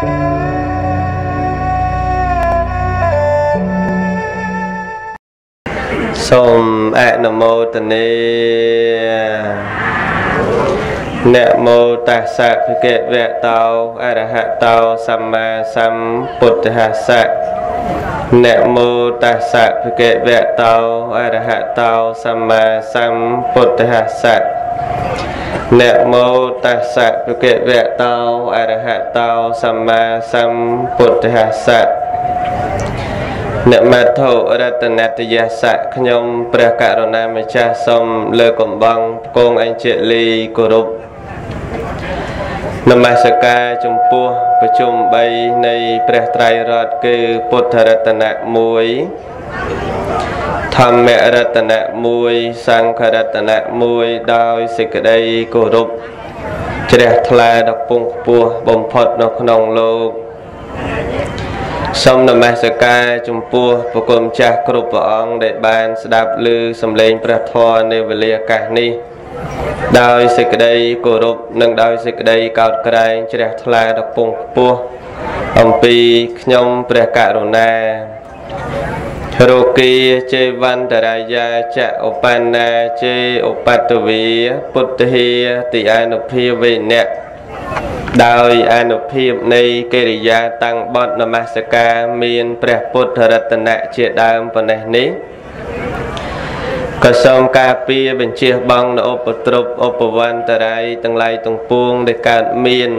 សូមអនុមោទនានមោតាសៈភិក្ខវៈតោអរហតោសម្មាសម្ពុទ្ធស្សៈនមោតាសៈភិក្ខវៈតោអរហតោសម្មាសម្ពុទ្ធស្សៈ នមោតាសៈភិក្ខវៈតោអរហតោសម្មាសម្ពុទ្ធស្សៈនមត្ថុរតនតយសៈខ្ញុំព្រះករុណាម្ចាស់សូមលើកកំបងគង់អញ្ជលីគោរពនមស្ការចំពោះប្រជុំ3នៃព្រះត្រៃរតន៍គឺពុទ្ធរតនៈ1 ធម្មរតនៈ1សង្ឃរតនៈ1ដោយសេចក្តីគោរពជ្រះថ្លាដល់ពងខ្ពស់បំផុតនៅក្នុងលោកសូមនមស្ការចំពោះប្រគំចាស់គ្រប់ព្រះអង្គដែលបានស្ដាប់ឮសំឡេងព្រះធម៌នៅវេលាឱកាសនេះដោយសេចក្តីគោរពនិងដោយសេចក្តីកោតក្រែងជ្រះថ្លាដល់ពងខ្ពស់អំពីខ្ញុំព្រះករុណា រោគីចេវន្តរាយាចឧបណ្ណាចេឧបតវីពុទ្ធិតិអនុភាវេណៈដោយអនុភាពនៃកិរិយាតាំងបត់នមស្ការមានព្រះពុទ្ធរតនៈជាដើមប៉ុណ្ណេះនេះក៏សូមការពារបញ្ជាបងនៅឧបទ្រពឧបវន្តរាយទាំងឡាយទាំងពួងដែលកើតមាន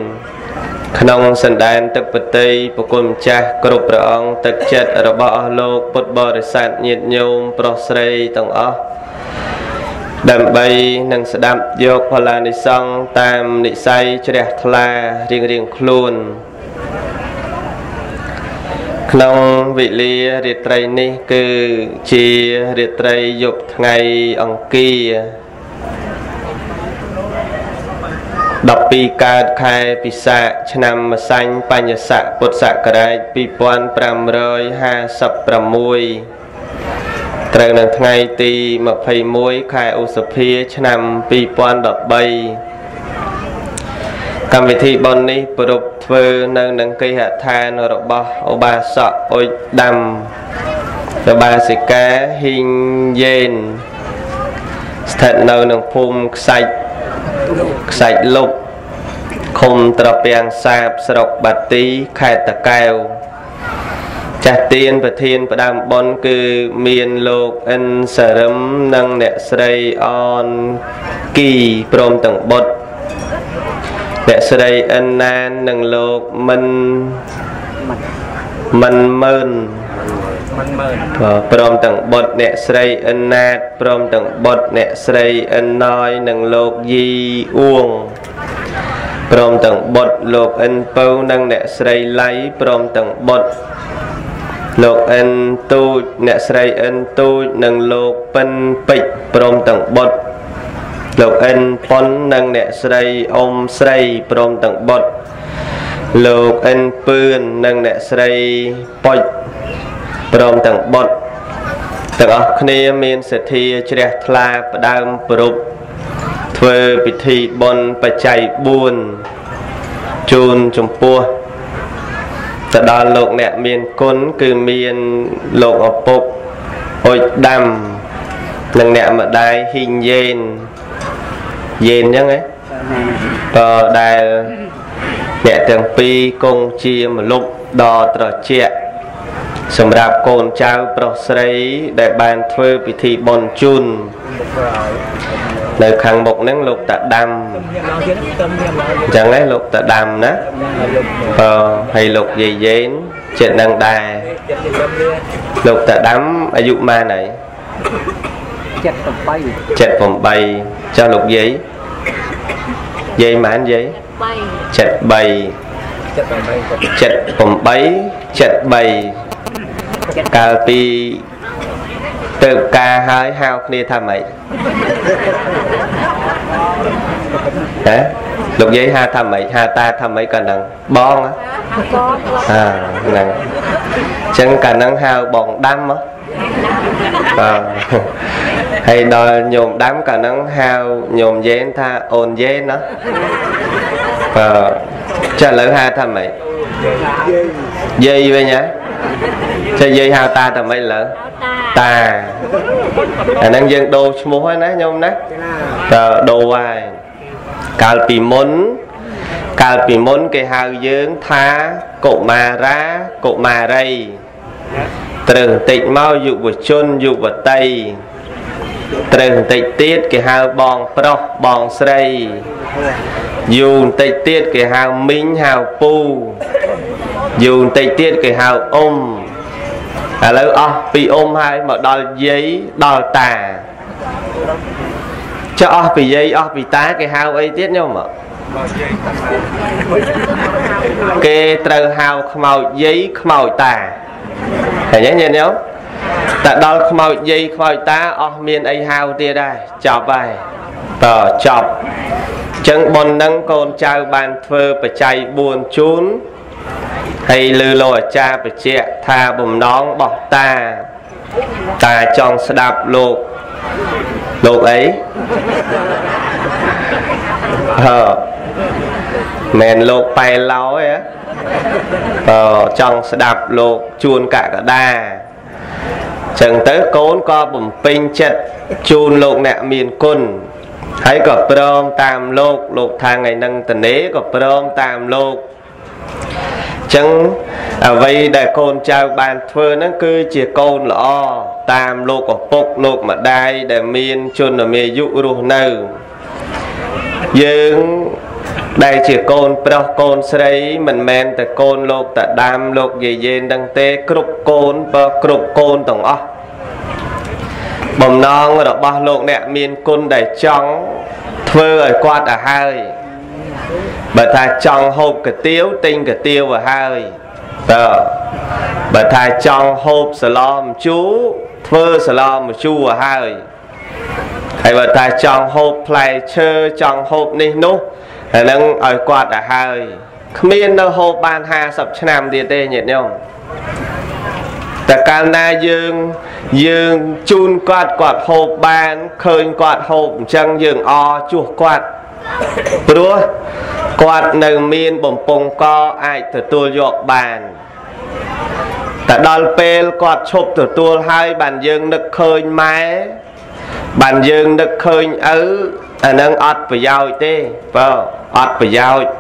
ក្នុងសណ្ដានទឹកបតីប្រគុណម្ចាស់គ្រប់ព្រះអង្គទឹកចិត្តរបស់អស់លោកពុទ្ធបរិស័ទញាតិញោមប្រុសស្រីទាំងអស់ដើម្បីនឹងស្ដាប់យកផលានិសង្ឃតាមនិស័យជ្រះថ្លារៀងរៀងខ្លួន ក្នុងវិលារាត្រីនេះគឺជារាត្រីយប់ថ្ងៃអង្គារ 12កើតខែពិសាខឆ្នាំម្សាញ់បញ្ញស័កពុទ្ធសករាជ2556ត្រូវនៅថ្ងៃទី21ខែឧសភា ឆ្នាំ2013កម្មវិធីបុណ្យនេះប្រពធ្វើនៅនឹងគេហដ្ឋានរបស់ឧបាសកអុយដាំរបាសិកាហ៊ីងយេនស្ថិតនៅក្នុងភូមិខ្សាច់ ខ្សាច់លុបឃុំត្រពាំងសាបស្រុកបាទីខេត្តតាកែវចាស់ទៀនប្រធានផ្ដើមប៉ុនគឺមានលោកអិនសារឹមនិងអ្នកស្រីអនគីព្រមទាំងបុត្រអ្នកស្រីអិនណាននិងលោកមិនមិនមើនមិនមើន ព្រមទាំងបុត្រអ្នកស្រីអិនណាតព្រមទាំងបុត្រអ្នកស្រីអិនណយនិងលោកយីអួងព្រមទាំងបុត្រលោកអិនពៅនិងអ្នកស្រីឡៃព្រមទាំងបុត្រលោកអិនទូចអ្នកស្រីអិនទូចនិងលោកប៉ិនពេជ្រព្រមទាំងបុត្រលោកអិនប៉ុននិងអ្នកស្រីអ៊ំស្រីព្រមទាំងបុត្រលោកអិនពឿននិងអ្នកស្រីប៉ុច ព្រមទាំងបុត្រទាំងអស់គ្នាមានសទ្ធាជ្រះថ្លាផ្ដើមប្រពធ្វើពិធីបុណ្យបច្ច័យ4ជូនចំពោះទៅដល់លោកអ្នកមានគុណគឺមានលោកឪពុកអុចដាំនិងអ្នកម្ដាយហ៊ីងយេនយេនអញ្ចឹងហ៎ក៏ដែលអ្នកទាំងពីរគង់ជាមលុបដ៏ត្រជាក់ សម្រាប់កូនចៅប្រុសស្រី ដែលបានធ្វើពិធីបុណ្យជូននៅខាងមុខហ្នឹងលោកតាដាំអញ្ចឹងឯងលោកតាដាំណាអឺហើយលោកយាយយេនចិត្តនឹងដែរលោកតាដាំអាយុម៉ានហើយ78 78ចុះលោកយាយយាយម៉ានយាយ73 78 73 កាលពីទៅការហើយហៅគ្នាថាម៉េចហ៎លោកយាយហៅថាម៉េចហៅតាថាម៉េចក៏នឹងបងហ៎អាហ្នឹងអញ្ចឹងកាលហ្នឹងហៅបងដាំហ៎បាទហើយដល់ញោមដាំកាលហ្នឹងហៅញោមយេនថាអូនយេនណាបាទចាឥឡូវហៅថាម៉េច យាយវិញហ៎ចេះយាយហៅតាតែមិនលើតាអាហ្នឹងយើងដូរឈ្មោះហើយណាញោមណាតើដូរហើយកាលពីមុនកាលពីមុនគេហៅ ត្រូវបន្តិចមកយុវជនយុវតីត្រូវបន្តិចទៀតគេហៅបងប្រុសបងស្រីយូរបន្តិចទៀតគេហៅមីងហៅពូយូរបន្តិចទៀតគេហៅអ៊ំឥឡូវអស់ពីអ៊ំហើយមកដល់យាយដល់តាចុះអស់ពីយាយអស់ពីតាគេហៅអីទៀតញោមគេត្រូវហៅខ្មោចយាយខ្មោចតាឃើញទេញាតិញោម តែដល់ខ្មោចយាយខ្មោចតាអស់មានអីហៅទៀតដែរចប់ហើយតចប់អញ្ចឹងប៉ុននឹងកូនចៅបានធ្វើបច្ច័យ4ជូនហើយលើលោកអាចារ្យបញ្ជាក់ថាបំណងរបស់តាតាចង់ស្ដាប់លោកលោកអីហឺមែនលោកប៉ែឡោទេបើចង់ស្ដាប់លោកជួនកកដា ចឹងទៅកូនក៏បំពេញចិត្តជូនលោកអ្នកមានគុណហើយក៏ព្រមតាមលោកលោកថាថ្ងៃនឹងតនេក៏ព្រមតាមលោកចឹងអ្វីដែលកូនចៅបានធ្វើហ្នឹងគឺជាកូនល្អតាមលោកឪពុកលោកម្ដាយដែលមាន ជនមាយុរស់នៅ យើង ដែលជាកូនប្រុសកូនស្រី មិនមែនតែកូនលោកតាដាមលោកយាយេនឹងទេ គ្រប់កូនបើគ្រប់កូនទាំងអស់បំណងរបស់លោកអ្នកមានគុណដែលចង់ធ្វើឲ្យគាត់ទៅហើយបើថាចង់ហូបកាទៀវទិញកាទៀវទៅហើយតើបើថាចង់ហូបសឡមជូរធ្វើសឡមជូរទៅហើយហើយបើថាចង់ហូបផ្លែឈើចង់ហូបនេះនោះ អានឹងឲ្យគាត់ទៅហើយគ្មាននៅហូបបាន50ឆ្នាំទៀតទេញាតិញោមតែកាលណាយើងយើងជូនគាត់គាត់ហូបបានឃើញគាត់ហូបអញ្ចឹងយើងអជួសគាត់ព្រោះគាត់នៅមានបំពង់កអាចទទួលយកបានតែដល់ពេលគាត់ឈប់ទទួលហើយបានយើងនឹកឃើញម៉ែ បានយើងនឹកឃើញឪអានឹងអត់ប្រយោជន៍ទេបើអត់ប្រយោជន៍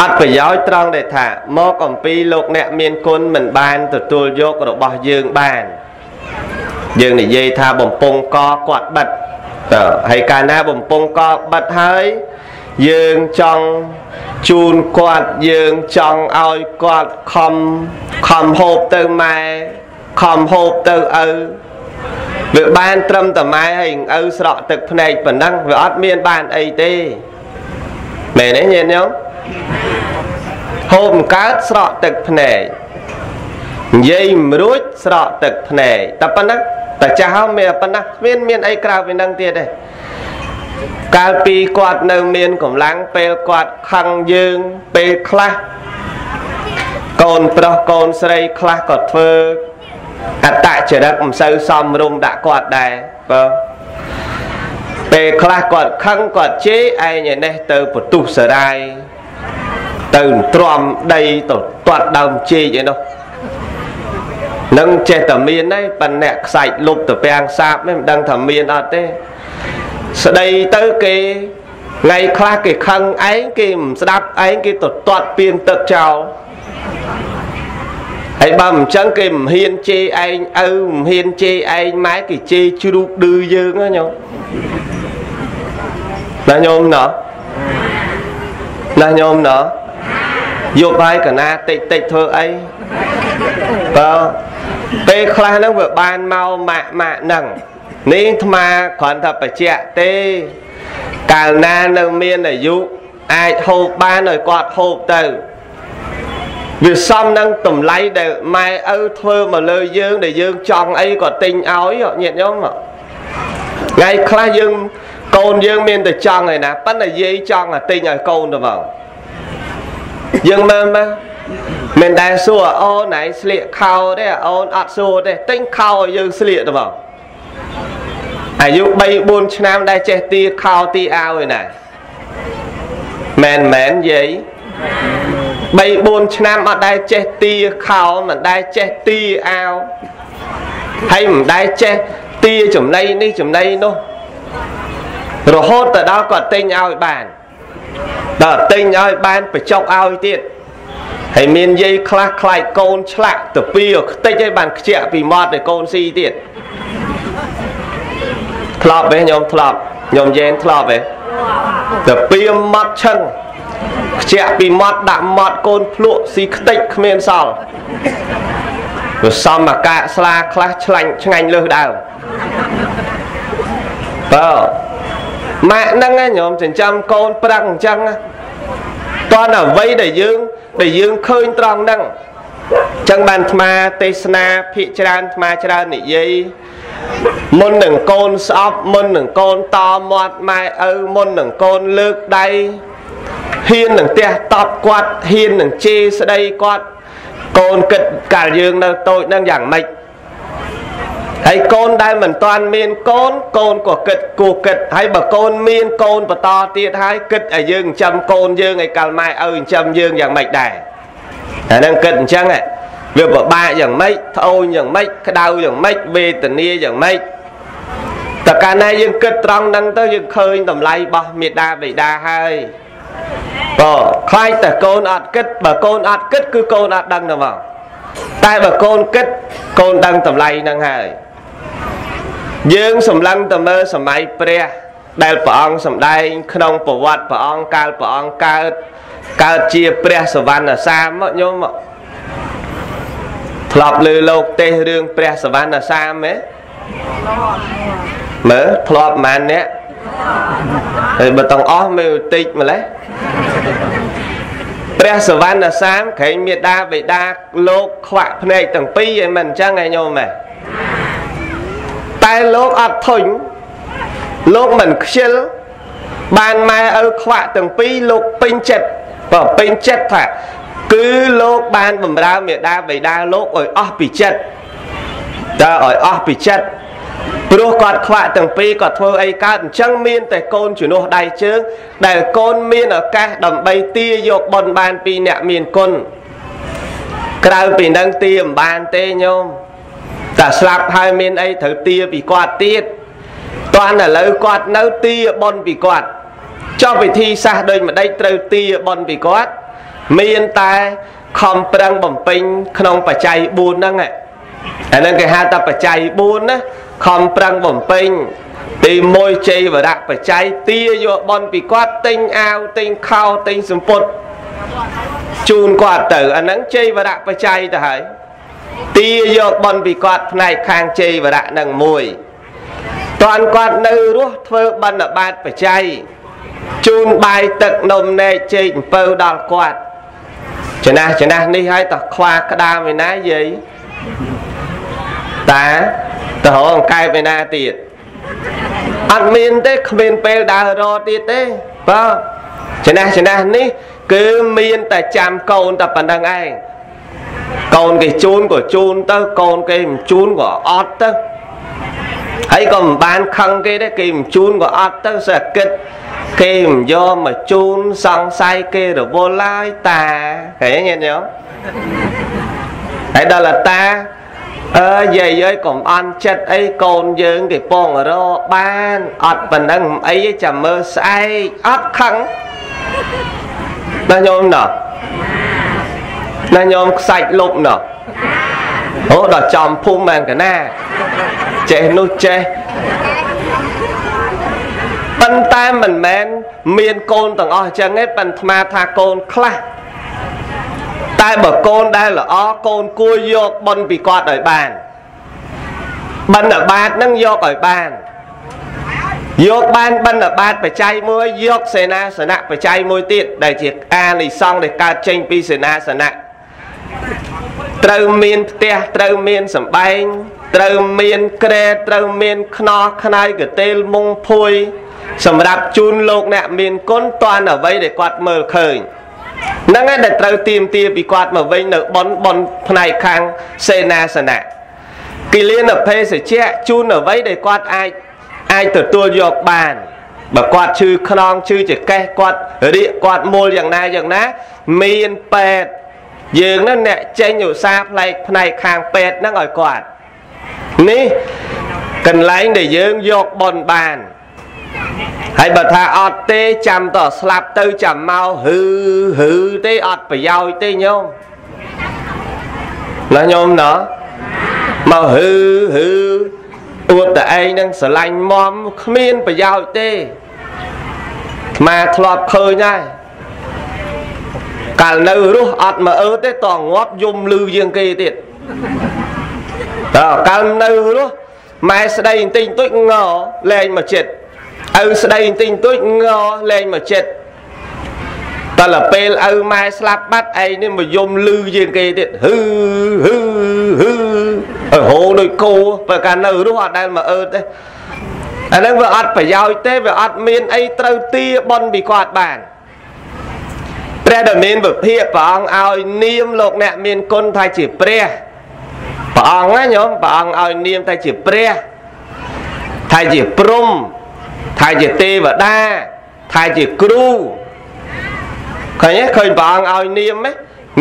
អត់ប្រយោជន៍ត្រង់ដែលថាមកអំពីលោកអ្នកមានគុណមិនបានទទួលយករបស់យើងបានយើងនិយាយថាបំពង់កគាត់បិទតើហើយកាលណាបំពង់កបិទហើយយើងចង់ជូនគាត់យើងចង់ឲ្យគាត់ខំខំហូបទៅម៉ែខំហូបទៅឪ វាបានត្រឹមតែម៉ែហើយឪស្រក់ទឹកភ្នែកប៉ុណ្ណឹងវាអត់មានបានអីទេមែនទេញាតិញោមហូបកើតស្រក់ទឹកភ្នែកនិយាយមិនរួចស្រក់ទឹកភ្នែកតែប៉ុណ្ណឹងតែចាស់ហោមានប៉ុណ្ណាគ្មានមានអីក្រៅពីនឹងទៀតទេកាលពីគាត់នៅមានកម្លាំងពេលគាត់ខឹងយើងពេលខ្លះកូនប្រុសកូនស្រីខ្លះក៏ធ្វើ អតចរិតមិនសូវសមរម្យដាក់គាត់ដែរបើពេលខ្លះគាត់ខឹងគាត់ជេរឯងឯនេះទៅបន្ទុះសរាយទៅទ្រាំដីទៅទាត់ដើមជេកឯនោះនឹងចេះតែមានទេប៉ុន្តែខ្សាច់លុបទៅពាំងសាបមិនដឹងថាមានអត់ទេស្ដីទៅគេថ្ងៃខ្លះគេខឹងឯងគេមិនស្ដាប់ឯងគេទៅទាត់ពៀនទឹកចោល ហើយបើមិនចឹងគេមិនហ៊ានជេរឯងឪមិនហ៊ានជេរឯងម៉ែគេជេរជ្រូកឌឺយើងណាញោមណាញោមណោះណាញោមណោះយកបាយកណាតិចតិចធ្វើអីបើពេលខ្លះហ្នឹងវាបានមកម៉ាក់ម៉ាក់ហ្នឹងនេះអាត្មាគ្រាន់តែបញ្ជាក់ទេកាលណានៅមានអាយុអាចហូបបានឲ្យគាត់ហូបទៅ វាសំនឹងតម្លៃដែលម៉ែឪធ្វើមកលើយើងដែលយើងចង់អីក៏ទិញឲ្យញាតិញោមថ្ងៃខ្លះយើងកូនយើងមានតែចង់ឯណាប៉ុន្តែយាយចង់តែទិញឲ្យកូនទៅមកយើងមើលមើលមិនដែលសួរអូនណៃស្លៀកខោទេអូនអត់សួរទេទិញខោឲ្យយើងស្លៀកទៅមកអាយុ3 4ឆ្នាំដែលចេះទីខោទីអាវឯណាមែនមែនយាយ 3 4ឆ្នាំអត់ដែលចេះទាខោមិនដែលចេះទាអាវហើយមិនដែលចេះទាចំណៃនេះចំណៃនោះរហូតទៅដល់គាត់ទិញឲ្យបានដល់ទិញឲ្យបានបញ្ចុកឲ្យទៀតហើយមានយាយខ្លះខ្លាចកូនឆ្លាក់ទៅពីខ្ទេចឲ្យបានខ្ជាក់ពីមាត់ឲ្យកូនស៊ីទៀតធ្លាប់ទេញោមធ្លាប់ញោមយេនធ្លាប់ទេទៅពីមាត់ឆឹង ខ្ជាក់ពីមាត់ដាក់មាត់កូនភ្លក់ស៊ីខ្ទេចគ្មានសល់វាសំអាកាស្លាខ្លះឆ្លាញ់ឆ្ងាញ់លើសដើមបើម៉ាក់ហ្នឹងញោមចិញ្ចឹមកូនប្រឹកអញ្ចឹងតើអ្វីដែលយើងដែលយើងឃើញត្រង់ហ្នឹងចឹងបានអាត្មាទេសនាភិកច្រើនអាត្មាច្រើននិយាយមុននឹងកូនស្អប់មុននឹងកូនតមាត់ម៉ែឪមុននឹងកូនលើកដៃ ហ៊ាននឹងទះតប់គាត់ហ៊ាននឹងជេរស្ដីគាត់កូនគិតកាលយើងនៅតូចហ្នឹងយ៉ាងម៉េចហើយកូនដែលមិនតាន់មានកូនកូនក៏គិតគូគិតហើយបើកូនមានកូនបន្តទៀតហើយគិតឲ្យយើងចិញ្ចឹមកូនយើងឲ្យកាលម៉ែឲ្យចិញ្ចឹមយើងយ៉ាងម៉េចដែរអាហ្នឹងគិតអញ្ចឹងវាពិបាកយ៉ាងម៉េចត្អូញយ៉ាងម៉េចក្តៅយ៉ាងម៉េចវេទនាយ៉ាងម៉េចតើកាលណាយើងគិតត្រង់ហ្នឹងទៅយើងឃើញតម្លៃរបស់មេដាបិតាហើយ បើខ្លាចតែកូនអត់គិតបើកូនអត់គិតគឺកូនអត់ដឹងទៅមកតែបើកូនគិតកូនដឹងតម្លៃហ្នឹងហើយយើងសម្លឹងទៅមើលសម័យព្រះដែលព្រះអង្គសម្ដែងក្នុងប្រវត្តិព្រះអង្គកាលព្រះអង្គកើតកើតជាព្រះសវណ្ណសាមមកញោមមកធ្លាប់លើលោកទេសរឿងព្រះសវណ្ណសាមទេមើលធ្លាប់ប៉ុន្មានអ្នក ហើយបើទាំងអស់មើលតិចម្លេះព្រះសវណ្ណសាមក្រែងមេដាបេដាលោកខ្វាក់ភ្នែកទាំងពីរឯមិនអញ្ចឹងឯញោមហ៎តែលោកអត់ធុញលោកមិនខ្ជិលបានម៉ែឪខ្វាក់ទាំងពីរលោកពេញចិត្តបើពេញចិត្តថាគឺលោកបានបំរើមេដាបេដាលោកឲ្យអស់ពីចិត្តតើឲ្យអស់ពីចិត្ត ព្រោះគាត់ខ្វាក់ទាំងពីរគាត់ធ្វើអីកើតអញ្ចឹងមានតែកូនជំនួសដៃជើងដែលកូនមានឱកាសដើម្បីទាយកបនបានពីអ្នកមានគុណក្រៅពីនឹងទាមិនបានទេញោមតែស្លាប់ហើយមានអីត្រូវទាពីគាត់ទៀតតោះឥឡូវគាត់នៅទាបនពីគាត់ចុះវិធីសាស្ត្រដូចម្ដេចត្រូវទាបនពីគាត់មានតែខំប្រឹងបំពេញក្នុងបច្ច័យ4ហ្នឹងអាហ្នឹងគេហៅថាបច្ច័យ4ណា ខំប្រឹងបំពេញទី1ជ័យវរៈបច្ច័យទាយកបនពីគាត់ទិញអាវទិញខោទិញសម្ពុតជូនគាត់ទៅអាហ្នឹងជ័យវរៈបច្ច័យទៅហើយទាយកបនពីគាត់ផ្នែកខាងជ័យវរៈនឹងមួយតន់គាត់នៅរស់ធ្វើបណ្ឌបាតបច្ច័យជូនបាយទឹកនំនែកចេកអំពៅដល់គាត់ចំណាស់ចំណាស់នេះហើយតោះខ្វាក្តាមឯណាយាយតា ទៅរកអង្កែបឯណាទៀតអត់មានទេគ្មានពេលដើររកទៀតទេបើចំណាស់ចំណាស់នេះ គឺមានតែចាំកូនតែប៉ុណ្្នឹងឯងកូនគេជូនក៏ជូនទៅកូនគេមិនជូនក៏អត់ទៅហើយក៏មិនបានខឹងគេដែរគេមិនជូនក៏អត់ទៅស្អាគិតគេមិនយកមកជូនសង្ស័យគេរវល់ឡើយតាឃើញញាតិញោមហើយដល់តា អើយាយអើយកុំអន់ចិត្តអីកូនយើងគេពងរកបានអត់ប៉ុណ្ណឹងអីចាំមើលស្អែកអត់ខឹងដល់ញោមណោះដល់ញោមខ្សាច់លុបណោះអូដល់ចំភូមិមែនកណាចេះនោះចេះប៉ុន្តែមិនមែនមានកូនទាំងអស់អញ្ចឹងទេប៉ុន្តែអាថាកូនខ្លះ តែបើកូនដែលល្អកូនគួរយកបុណ្យពីគាត់ឲ្យបានបណ្ឌបាតនឹងយកឲ្យបានយកបានបណ្ឌបាតបច្ច័យមួយយកសេនាសនៈបច្ច័យមួយទៀតដែលជាអានិសង្ឃដែលកើតចេញពីសេនាសនៈត្រូវមានផ្ទះត្រូវមានសំបែងត្រូវមានក្រែត្រូវមានខ្នោះខ្នើយកតេលមុងភួយសម្រាប់ជូនលោកអ្នកមានគុណតាន់អ្វីដែលគាត់មើលឃើញ ហ្នឹងឯងដែលត្រូវទៀមទាពីគាត់មកវិញនៅបនបនផ្នែកខាងសេនាសនៈគិលានភេសជ្ជៈជូនអ្វីដែលគាត់អាចអាចទទួលយកបានបើគាត់ឈឺខ្នងឈឺចកេះគាត់រាកគាត់មូលយ៉ាងណាយ៉ាងណា មានពេទ្យយើងហ្នឹងអ្នកចេញឧស្សាហ៍ផ្នែកផ្នែកខាងពេទ្យហ្នឹងឲ្យគាត់នេះកន្លែងដែលយើងយកបនបាន ហើយបើថាអត់ទេចាំតស្លាប់ទៅចាំមកហឺហឺទេអត់ប្រយោជន៍ទេញោមណាញោមណាមកហឺហឺអួតតែឯងនឹងស្រឡាញ់មមគ្មានប្រយោជន៍ទេអាធ្លាប់ឃើញដែរកាលនៅរស់អត់មកអើទេតងាប់យំលឺជាងគេទៀតតើកាលនៅរស់ម៉ែស្ដីបន្តិចបន្តួចងលែងមកចិត្ត ឪស្ដីបន្តិចបន្តួចងលែងមកចិត្តតើដល់ពេលឪម៉ែស្លាប់បាត់ឯងនេះមកយំលឺជាងគេទៀតហឺហឺហឺអើហូដូចគោបើកាលនៅរស់អត់ដែលមកអើទេអានឹងវាអត់ប្រយោជន៍ទេវាអត់មានអីត្រូវទាបនពីគាត់បានព្រះដែលមានវិភាកព្រះអង្គឲ្យនាមលោកអ្នកមានគុណថាជាព្រះព្រះអង្គណាញោមព្រះអង្គឲ្យនាមថាជាព្រះថាជាព្រំ ថាជាទេវតាថាជាគ្រូឃើញទេឃើញព្រះអង្គឲ្យនាមទេ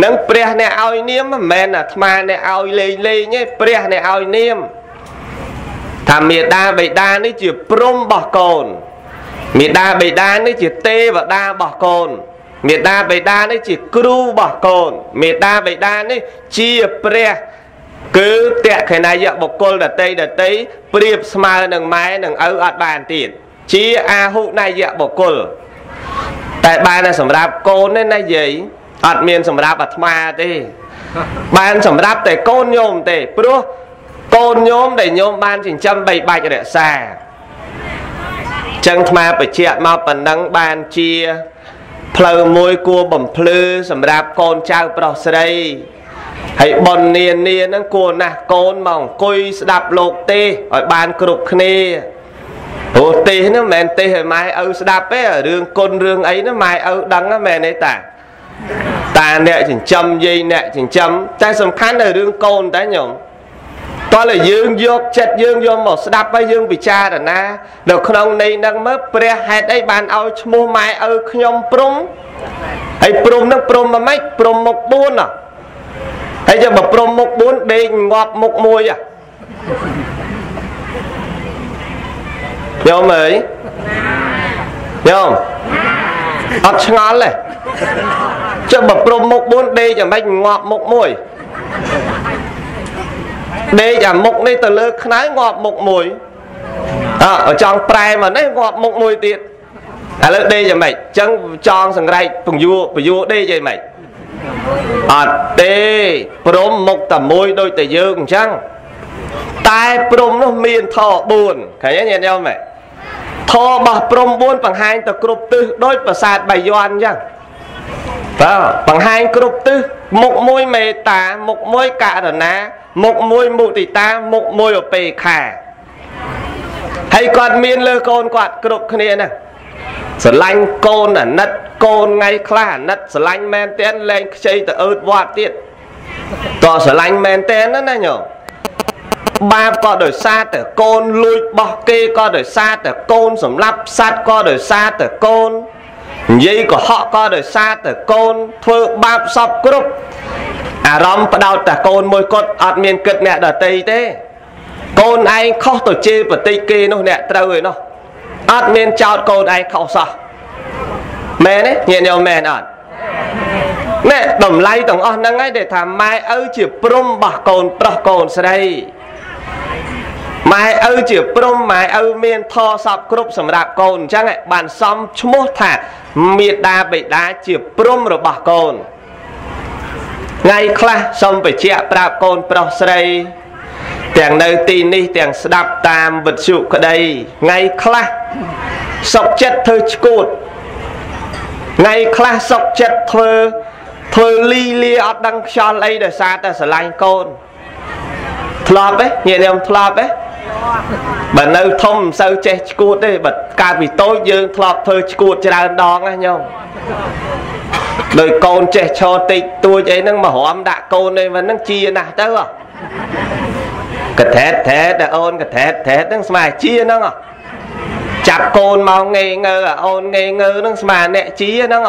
នឹងព្រះអ្នកឲ្យនាមមិនមែនអាត្មាអ្នកឲ្យលេងលេងទេព្រះអ្នកឲ្យនាមថាមេដាបេដានេះជាព្រំរបស់កូនមេដាបេដានេះជាទេវតារបស់កូនមេដាបេដានេះជាគ្រូរបស់កូនមេដាបេដានេះជាព្រះគឺតក្ខណយបុគ្គលដតីដតីប្រៀបស្មើនឹងម៉ែនឹងឪអត់បានទៀត ជាអាហុណយបុគ្គលតែបានតែសម្រាប់កូនទេណាយាយអត់មានសម្រាប់អាត្មាទេ បានសម្រាប់តែកូនញោមទេព្រោះកូនញោមដែលញោមបានចិញ្ចឹមបីបាច់រក្សាចឹងអាត្មាបញ្ជាក់មកប៉ុណ្ណឹងបានជាផ្លូវមួយគួរបំភ្លឺសម្រាប់កូនចៅប្រុសស្រីហើយបននានាហ្នឹងគួរណាស់កូនមកអង្គុយស្ដាប់លោកទេឲ្យបានគ្រប់គ្នា ព្រោះទេហ្នឹងមិនមែនទេឲ្យម៉ែឪស្ដាប់ទេរឿងគុណរឿងអីហ្នឹងម៉ែឪដឹងហ្នឹងមែនទេតាតាអ្នកចិញ្ចឹមយាយអ្នកចិញ្ចឹមតែសំខាន់នៅរឿងកូនតែញោមតោះតែយើងយកចិត្តយើងយកមកស្ដាប់ហើយយើងពិចារណា នៅក្នុងន័យហ្នឹងមើលព្រះហេតុអីបានឲ្យឈ្មោះម៉ែឪខ្ញុំព្រំហើយព្រំហ្នឹងព្រំមកម៉េចព្រំមុខ4ណាហើយចាំបើព្រំមុខ4ដេកងាប់មុខ1ហ៎ ញោមអើយញោមអត់ឆ្ងល់ទេចាំបើព្រំមុខ4ដេកយ៉ាងម៉េចងាប់មុខ1ដេកអាមុខនេះទៅលើខ្នើយងាប់មុខមួយអើចង់ប្រែមកនេះងាប់មុខមួយទៀតឥឡូវដេកយ៉ាងម៉េចអញ្ចឹងចង់សង្រែកពង្យួរពង្យួរដេកយ៉ាងម៉េចអត់ទេព្រំមុខតែមួយដូចតែយើងអញ្ចឹង តែព្រំនោះមានធ4ឃើញទេញាតិញោមហ៎ធរបស់ព្រំ4បង្ហាញទៅគ្រប់ទិសដូចប្រាសាទបាយ័នអញ្ចឹងបាទបង្ហាញគ្រប់ទិសមុខមួយមេត្តាមុខមួយករណាមុខមួយមុទិតាមុខមួយឧបេក្ខាហើយគាត់មានលើកូនគាត់គ្រប់គ្នាណាស្រឡាញ់កូនអាណិតកូនថ្ងៃខ្លះអាណិតស្រឡាញ់មែនតែនលែងខ្ចីទៅអឺតវត្តទៀតតោះស្រឡាញ់មែនតែនណាញោម បាបក៏ដោយសារតែកូនលួចបោះគេក៏ដោយសារតែកូនសម្លាប់សត្វក៏ដោយសារតែកូននិយាយកុហកក៏ដោយសារតែកូនធ្វើបាបសពគ្រប់អារម្មណ៍ផ្ដោតតែកូនមួយគត់អត់មានគិតអ្នកដតីទេ កូនឯងខុសទៅជេរបតិគេនោះអ្នកត្រូវឯនោះអត់មានចោតកូនឯងខុសសោះមែនទេញាតិញោមមែនអត់ណែតម្លៃទាំងអស់ហ្នឹងឯងដែលថាម៉ែឪជាព្រំរបស់កូនប្រុសកូនស្រី ម៉ែឪជាព្រំម៉ែឪមានធរសពគ្រប់សម្រាប់កូនអញ្ចឹងបានសំឈ្មោះថាមេដាបេដាជាព្រំរបស់កូនថ្ងៃខ្លះសូមបញ្ជាក់ប្រាប់កូនប្រុសស្រីទាំងនៅទីនេះទាំងស្ដាប់តាមវិទ្យុក្តីថ្ងៃខ្លះសុកចិត្តធ្វើឈួតថ្ងៃខ្លះសុកចិត្តធ្វើធ្វើលីលាអត់ដឹងខ្យល់អីដោយសារតែស្រឡាញ់កូន ធ្លាប់ទេញាតិញោមធ្លាប់ទេបើនៅធំមិនសូវចេះឈួតទេបើកាលពីតូចយើងធ្លាប់ធ្វើឈួតច្រើនដងណាញោមដោយកូនចេះឈរតិចតួចអីហ្នឹងមករំដាក់កូនអីហ្នឹងជាណាស់ទៅកថែតថែតអូនកថែតថែតហ្នឹងស្មើជាហ្នឹងចាប់កូនមកងេងើអូនងេងើហ្នឹងស្មើអ្នកជីហ្នឹង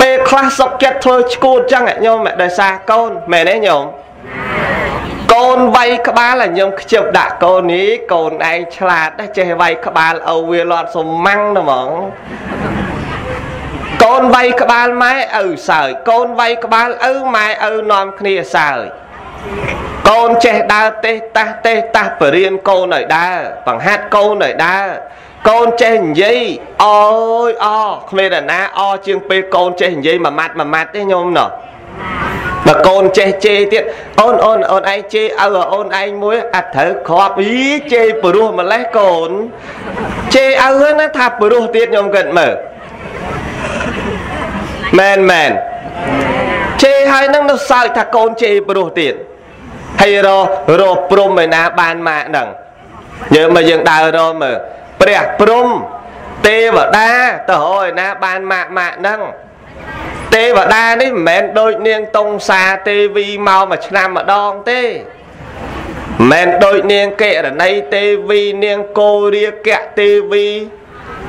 ពេលខ្លះសុកចិត្តធ្វើឈួតចឹងញោមដោយសារកូនមែនទេញោម កូនវាយក្បាលឲ្យខ្ញុំខ្ជិបដាក់កូននេះកូនឯងឆ្លាតដែរចេះវាយក្បាលឪវាលាត់សុម៉ាំងណាហ្មងកូនវាយក្បាលម៉ែឪសើចកូនវាយក្បាលឪម៉ែឪនាំគ្នាសើចកូនចេះដើរទេតាស់ទេតាស់បរៀនកូនឲ្យដើរបង្ហាត់កូនឲ្យដើរកូនចេះនិយាយអូយអគ្មានណាអជាងពេលកូនចេះនិយាយមួយម៉ាត់មួយម៉ាត់ទេញោមណោះ បើកូនចេះជេរទៀតអូនអូនអូនឯងជេរឪអូនឯងមួយអត់ត្រូវគ្រាប់អីជេរព្រោះម្លេះកូនជេរឪណាថាព្រោះទៀតខ្ញុំគិតមើលមែនមែនជេរហើយនឹងនៅសើចថាកូនជេរព្រោះទៀតហើយររព្រំឯណាបានម៉ាក់ហ្នឹងយើងមកយើងដើររមើលព្រះព្រំទេវតាទៅរកឯណាបានម៉ាក់ម៉ាក់ហ្នឹង ទេវតានេះមិនមែនដូចនាងតុងសាទេវីមកមួយឆ្នាំម្ដងទេមិនដូចនាងកិរណីទេវីនាងកោរាគៈទេវី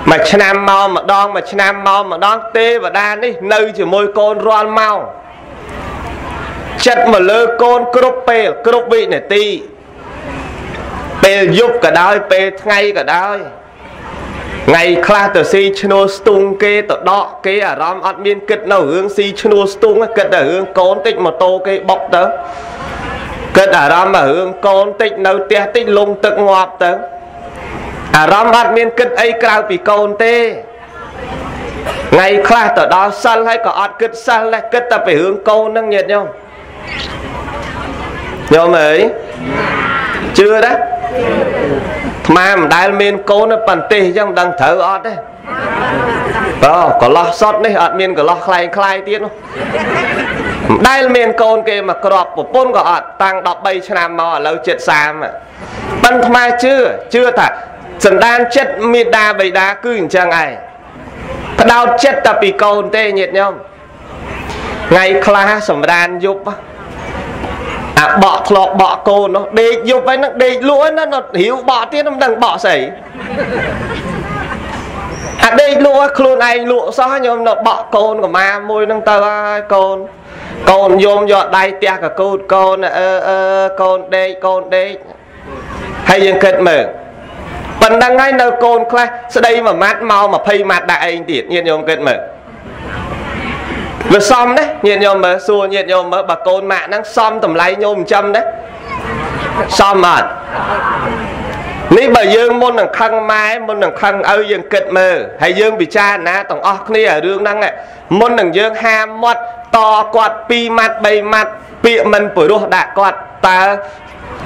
មួយឆ្នាំមកម្ដងមួយឆ្នាំមកម្ដងទេវតានេះនៅជាមួយកូនរាល់ម៉ោងចិត្តមកលើកូនគ្រប់ពេលគ្រប់វិនាទីពេលយប់ក៏ដោយពេលថ្ងៃក៏ដោយ ថ្ងៃខ្លះទៅស៊ីឈ្នួលស្ទុងគេទៅដកគេអារម្មណ៍អត់មានគិតនៅរឿងស៊ីឈ្នួលស្ទុងគិតតែរឿងកូនតិចម៉ូតូគេបុកទៅគិតអារម្មណ៍តែរឿងកូនតិចនៅផ្ទះតិចលងទឹកងាប់ទៅអារម្មណ៍អត់មានគិតអីក្រៅពីកូនទេថ្ងៃខ្លះទៅដល់សិលហើយក៏អត់គិតសិលដែរគិតតែពីរឿងកូនហ្នឹងញាតិញោមញោមអើយជឿដែរ ថ្មមិនដែលមានកូនប៉ុន្តែអញ្ចឹងមិនដឹងត្រូវអត់ទេអូកន្លោះសតនេះអត់មានកន្លោះខ្លែងខ្លាយទៀតនោះមិនដែលមានកូនគេមកក្របប្រពន្ធក៏អត់តាំង13ឆ្នាំមកឥឡូវចិត្ត30ប៉ិនថ្មជឿជឿថាសន្តានចិត្តមេដាបៃតាគឺអញ្ចឹងឯងផ្ដោតចិត្តតែពីកូនទេញាតិញោមថ្ងៃខ្លះសម្រានយប់ អាបក់ធ្លាប់បក់កូននោះដេកយប់ហើយនឹងដេកលក់ណានៅរាវបក់ទៀតមិនដឹងបក់ស្អីអាដេកលក់ខ្លួនឯងលក់សោះខ្ញុំនៅបក់កូនកម៉ាមួយនឹងទៅហើយកូនកូនយំយកដៃផ្ទះកកូតកូនអឺអឺកូនដេកកូនដេកហើយយើងគិតមើលប៉ុណ្ណឹងហើយនៅកូនខ្លះស្ដីមួយម៉ាត់មក20ម៉ាត់ដាក់ឯងទៀតញាតិញោមគិតមើល វាសមណាញាតិញោមមើលសួរញាតិញោមមើលបើកូនម៉ាក់ហ្នឹងសមតម្លៃញោមចិញ្ចឹមណាសមអត់នេះបើយើងមុននឹងខឹងម៉ែមុននឹងខឹងឪយើងគិតមើលហើយយើងពិចារណាទាំងអស់គ្នារឿងហ្នឹងមុននឹងយើងហាមមាត់តគាត់2ម៉ាត់3ម៉ាត់ពាក្យមិនព្រោះដាក់គាត់តើ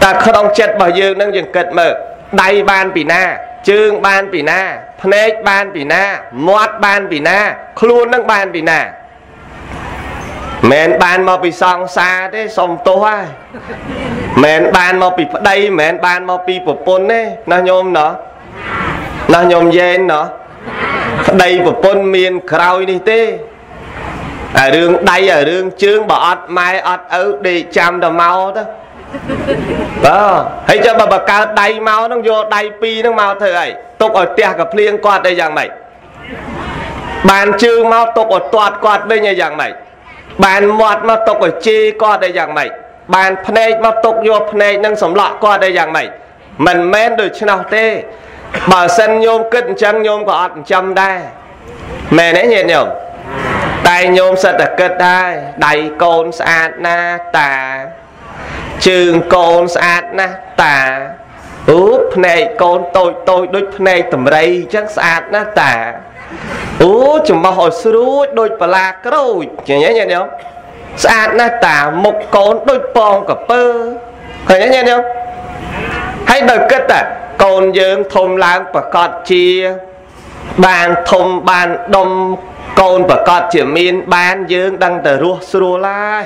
តើក្នុងចិត្តរបស់យើងនឹងយើងគិតមើលដៃបានពីណាជើងបានពីណាភ្នែកបានពីណាមាត់បានពីណាខ្លួននឹងបានពីណា មិនបានមកពីសង្សារទេសុំទោសហើយមិនបានមកពីប្តីមិនបានមកពីប្រពន្ធទេណាញោមណោះណាញោមយេនណោះប្តីប្រពន្ធមានក្រោយនេះទេអារឿងដៃអារឿងជើងបើអត់ម៉ែអត់ឪដេកចាំតែមកទៅបាទហើយចាំបើបកើតដៃមកហ្នឹងយកដៃពីរហ្នឹងមកធ្វើអីទុកឲ្យផ្ទះកភ្លៀងគាត់អីយ៉ាងម៉េចបានជើងមកទុកឲ្យទាត់គាត់វិញអីយ៉ាងម៉េច បានមាត់មកទុកឲ្យជេរគាត់អីយ៉ាងម៉េចបានភ្នែកមកទុកយកភ្នែកនឹងសម្លក់គាត់អីយ៉ាងម៉េចមិនមែនដូច្នោះទេបើសិនញោមគិតអញ្ចឹងញោមក៏អត់ចិញ្ចឹមដែរមែនទេញាតិញោមតែញោមសិតតែគិតដែរដៃកូនស្អាតណាតាជើងកូនស្អាតណាស់តាអូភ្នែកកូនតូចតូចដូចភ្នែកតម្រៃអញ្ចឹងស្អាតណាស់តា អូចំោះឲ្យស្រួចដូចបលាក្រូចចឹងញ៉ែញ៉ែស្អាតណាស់តាមុខកូនដូចពងកពើឃើញញ៉ែញ៉ែហើយដល់គិតតាកូនយើងធំឡើងប្រកាសជា បានធំបានដុំកូនប្រកាសជាមានបានយើងដឹងតែរស់ស្រួលហើយ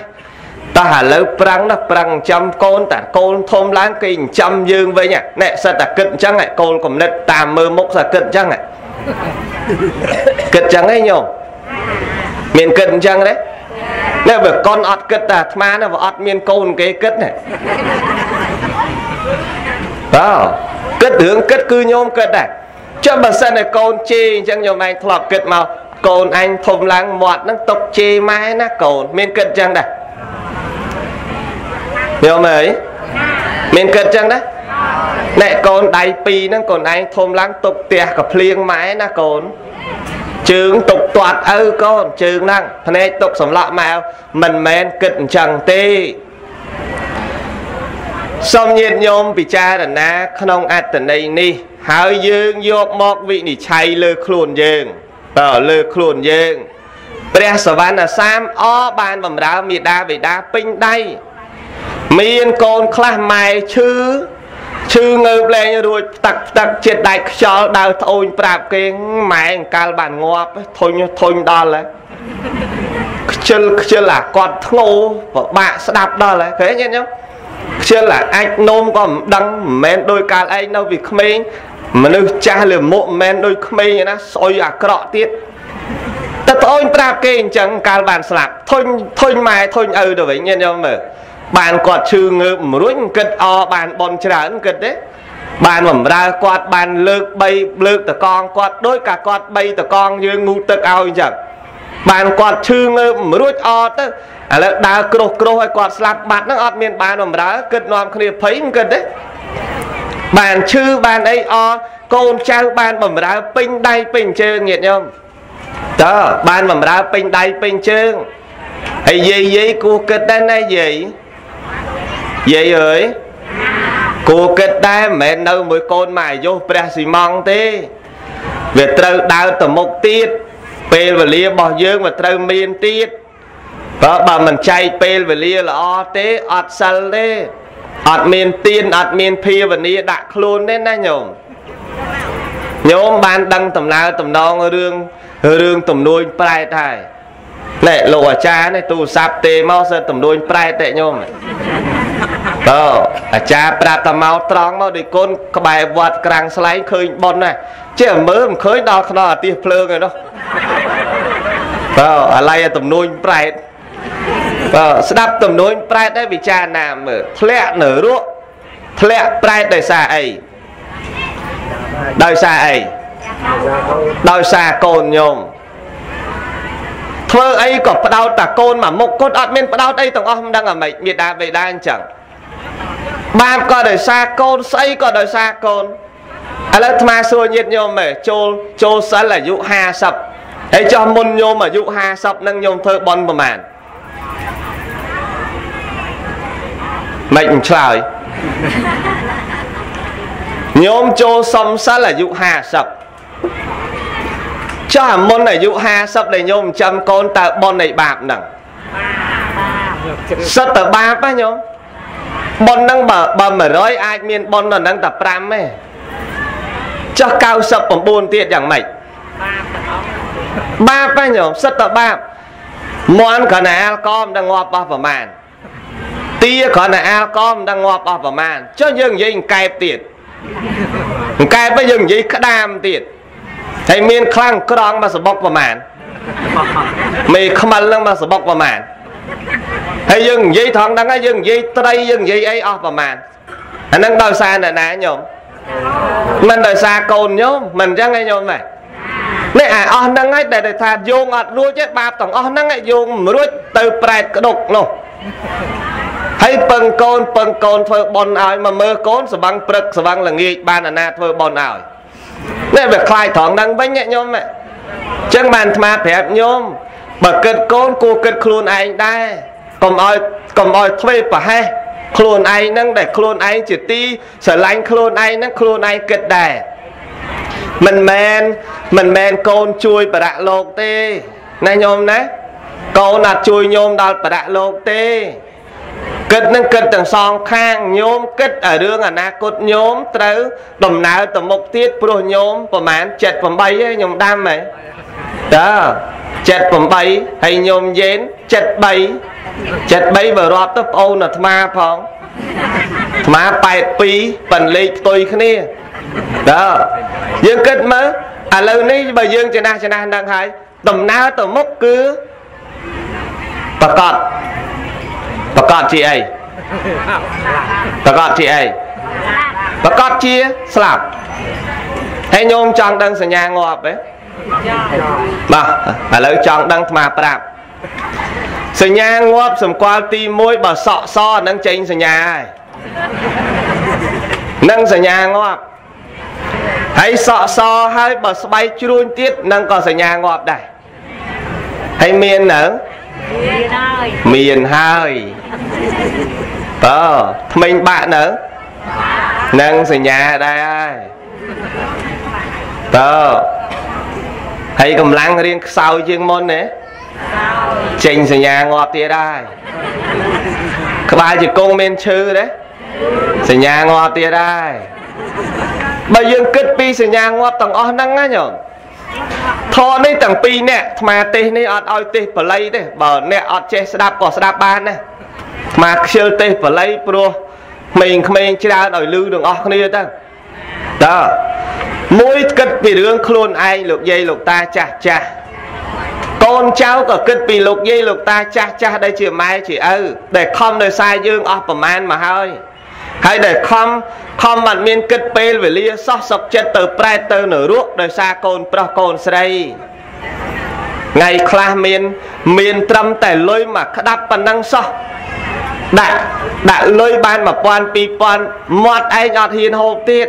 តោះឥឡូវប្រាំងណាប្រាំងចាំកូនតាកូនធំឡើងគេចាំយើងវិញណែសិតតែគិតអញ្ចឹងកូនកំណិតតាមមើលមុខសិតគិតអញ្ចឹង គិតអញ្ចឹងឯងញោមមានគិតអញ្ចឹងទេនៅបើកូនអត់គិតតែអាត្មាណាវាអត់មានកូនគេគិតណាបាទគិតរឿងគិតគឺញោមគិតដែរចុះបើសិនតែកូនជេរអញ្ចឹងយកម៉ែធ្លាប់គិតមកកូនអញធំឡើងមាត់ហ្នឹងຕົកជេរម៉ែណាកូនមានគិតអញ្ចឹងដែរយកមើលមានគិតអញ្ចឹងដែរ ណែកូនដៃពីរហ្នឹងកូនឯងធំឡើងຕົកផ្ទះកភ្លៀងម៉ែណាកូនជើងទុកទាត់ឪកូនជើងហ្នឹងភ្នែកទុកសម្លក់ម៉ែមិនមែនគិតអញ្ចឹងទេសូមញាតិញោមពិចារណា ក្នុងអត្តន័យនេះ ហើយយើងយកមកវិនិច្ឆ័យលើខ្លួនយើងតើលើខ្លួនយើងព្រះសវណ្ណសាមអបានបំរើមេដាបេដាពេញដៃមានកូនខ្លះម៉ែឈឺ ឈឺងើបលែងរួចផ្តាក់ផ្តាក់ជាតិដែកខ្យល់ដើរត្អូញប្រាប់គេម៉ែអង្កលបានងាប់ធុញធុញដល់ហើយខ្ជិលខ្ជិលអាគាត់ធ្ងោពិបាកស្ដាប់ដល់ហើយឃើញទេញោមខ្ជិលអាអាចនោមក៏មិនដឹងមិនមែនដោយកាលឯងនៅវាក្មេងមនុស្សចាស់លមុខមិនមែនដូចក្មេងណាស្អុយអាក្រក់ទៀតតែត្អូនប្រាប់គេអញ្ចឹងកាលបានស្លាប់ធុញធុញម៉ែធុញឪទៅវិញញោមមើល បានគាត់ឈឺងើបរួចគិតអបានបនច្រើនគិតទេបានបំរើគាត់បានលើក3លើកតកងគាត់ដោយកាគាត់3តកងយើងងូទឹកឲ្យអញ្ចឹងបានគាត់ឈឺងើបរួចអទៅឥឡូវដើរក្រោះក្រោះឲ្យគាត់ស្លាប់បាត់ហ្នឹងអត់មានបានបំរើគិតនាំគ្នាភ័យមិនគិតទេបានឈឺបានអីអកូនចៅបានបំរើពេញដៃពេញជើងញាតិញោមតើបានបំរើពេញដៃពេញជើងហើយយាយយាយគួរគិតដែរណាយាយ យាយអើយគួរគិតដែរមិនមែននៅមួយកូនមួយអាយុព្រះស៊ីម៉ង់ទេវាត្រូវដើរទៅមុខទៀតពេលវេលារបស់យើងវាត្រូវមានទៀតបើបើមិនចែកពេលវេលាល្អទេអត់សិលទេអត់មានទៀនអត់មានភាវនាដាក់ខ្លួនទេណាញោមញោមបានដឹងដំណើរតំណងរឿងរឿងទំនួញប្រែតហើយ ណែលោកអាចារ្យនេះទូរស័ព្ទទេមកសិតទំនួញប្រែតទេញោមតើអាចារ្យប្រាប់តែមកត្រង់មកដូចគុណក្បែរវត្តក្រាំងស្លែងឃើញប៉ុនណាចេះមើលមិនឃើញដល់ខ្នល់អាទិះភ្លើងឯនោះតើអាឡ័យទំនួញប្រែតបើស្ដាប់ទំនួញប្រែតដែរវិចារណាមើលធ្លាក់នៅរក់ធ្លាក់ប្រែតដោយសារអីដោយសារអីដោយសារកូនញោម ធ្វើអីក៏ផ្ដោតតាកូនមួយមុខគាត់អត់មានផ្ដោតអីទាំងអស់មិនដឹងអាម៉េចមេដាបេដាអញ្ចឹងបាបក៏ដោយសារកូនស្អីក៏ដោយសារកូនឥឡូវអាត្មាសួរញាតិញោមមើលចូលចូលសិលអាយុ50ហើយចោះមុនញោមអាយុ50នឹងញោមធ្វើបន់ប្រមាណមិនមិនឆ្លើយញោមចូលសំសិលអាយុ50 ចុះអាមុនអាយុ50ដែលញោមចាំកូនតើបននៃបាបហ្នឹងសិតតើបាបណាញោមបនហ្នឹងបើបើ100អាចមានបនដល់ហ្នឹងតែ5ទេចុះ99ទៀតយ៉ាងម៉េចបាបណាញោមសិតតើបាបមន់គ្រាន់តែអាល់កុលមិនដឹងងាប់អស់ប្រមាណទាគ្រាន់តែអាល់កុលមិនដឹងងាប់អស់ប្រមាណចុះយើងនិយាយអង្កែបទៀតអង្កែបទៅយើងនិយាយក្តាមទៀត ហើយមានខ្លាំងក្រងមកសបុកប្រមាណមេខ្មិលនឹងមកសបុកប្រមាណហើយយើងនិយាយថងហ្នឹងហើយយើងនិយាយត្រីយើងនិយាយអីអស់ប្រមាណអាហ្នឹងដោយសារអ្នកណាញោមមិនដោយសារកូនញោមមិនអញ្ចឹងឯងញោមណានេះអាអស់ហ្នឹងហើយដែលថាយោងអត់រួចទេបាបទាំងអស់ហ្នឹងយោងមិនរួចទៅប្រែតក្តុកនោះហើយពឹងកូនពឹងកូនធ្វើបន់ឲ្យមកមើលកូនសបាំងព្រឹកសបាំងល្ងាចបានអាណាធ្វើបន់ឲ្យ នេះវាខ្លាយត្រង់ហ្នឹងវិញញោមអញ្ចឹងបានអាត្មាប្រាប់ញោមបើគិតកូនគួរគិតខ្លួនឯងដែរកុំឲ្យកុំឲ្យធ្វេប្រហែសខ្លួនឯងហ្នឹងដែលខ្លួនឯងជាទីស្រឡាញ់ខ្លួនឯងហ្នឹងខ្លួនឯងគិតដែរមិនមែនមិនមែនកូនជួយបរៈលោកទេណាញោមណាកូនអត់ជួយញោមដល់បរៈលោកទេ គិតនឹងគិតទាំងសងខាងញោមគិតឲ្យរឿងអនាគតញោមត្រូវដំណើរទៅមុខទៀតព្រោះញោមប្រហែល78ឯងញោមដាំហ៎តើ78ហើយញោមយេន73 73បើរាប់ទៅប្អូនអាត្មាផងអាត្មា82ប៉ិនលេខផ្ទុយគ្នាតើយើងគិតមើលឥឡូវនេះបើយើងចំណាស់ចំណាស់ហ្នឹងហើយដំណើរទៅមុខគឺប្រកាស ប្រកាសជាអីប្រកាសជាអីប្រកាសជាស្លាប់ហើយញោមចង់ដឹងសញ្ញាងាប់ទេបាទឥឡូវចង់ដឹងអាត្មាប្រាប់សញ្ញាងាប់សម្គាល់ទី1បើសក់សនឹងចេញសញ្ញាហើយនឹងសញ្ញាងាប់ហើយសក់សហើយបើស្បែកជ្រួញទៀតនឹងក៏សញ្ញាងាប់ដែរហើយមាននៅ មានហើយមានហើយតើថ្មិញបាក់នៅនឹងសញ្ញាដែរហើយតើហើយកម្លាំងរៀងខ្សោយជាងមុនណាចេញសញ្ញាងាប់ទៀតហើយក្បាលជង្គង់មានឈឺទេសញ្ញាងាប់ទៀតហើយបើយើងគិតពីសញ្ញាងាប់ទាំងអស់ហ្នឹងណាញោម ធរនេះទាំងពីរអ្នកអាត្មាទេសនេះអត់ឲ្យទេសបល័យទេបើអ្នកអត់ចេះស្ដាប់ក៏ស្ដាប់បានដែរអាត្មាខ្ជិលទេសបល័យព្រោះក្មេងៗច្រើនឲ្យលឺទាំងអស់គ្នាទៅតើមួយគិតពីរឿងខ្លួនឯងលោកយាយលោកតាចាស់ចាស់កូនចៅក៏គិតពីលោកយាយលោកតាចាស់ចាស់ដែលជាម៉ែជាឪដែលខំដោយសារយើងអស់ប្រមាណមកហើយ ហើយដែលខំខំមិនមានគិតពេលវេលាសោះសុកចិត្តទៅប្រែទៅនរកដោយសារកូនប្រុសកូនស្រីថ្ងៃខ្លះមាន មានត្រឹមតែលុយមកក្តាប់ប៉ុណ្ណឹងសោះដាក់ដាក់លុយបាន1000 2000មាត់ឯងអត់ហ៊ានហូបទៀត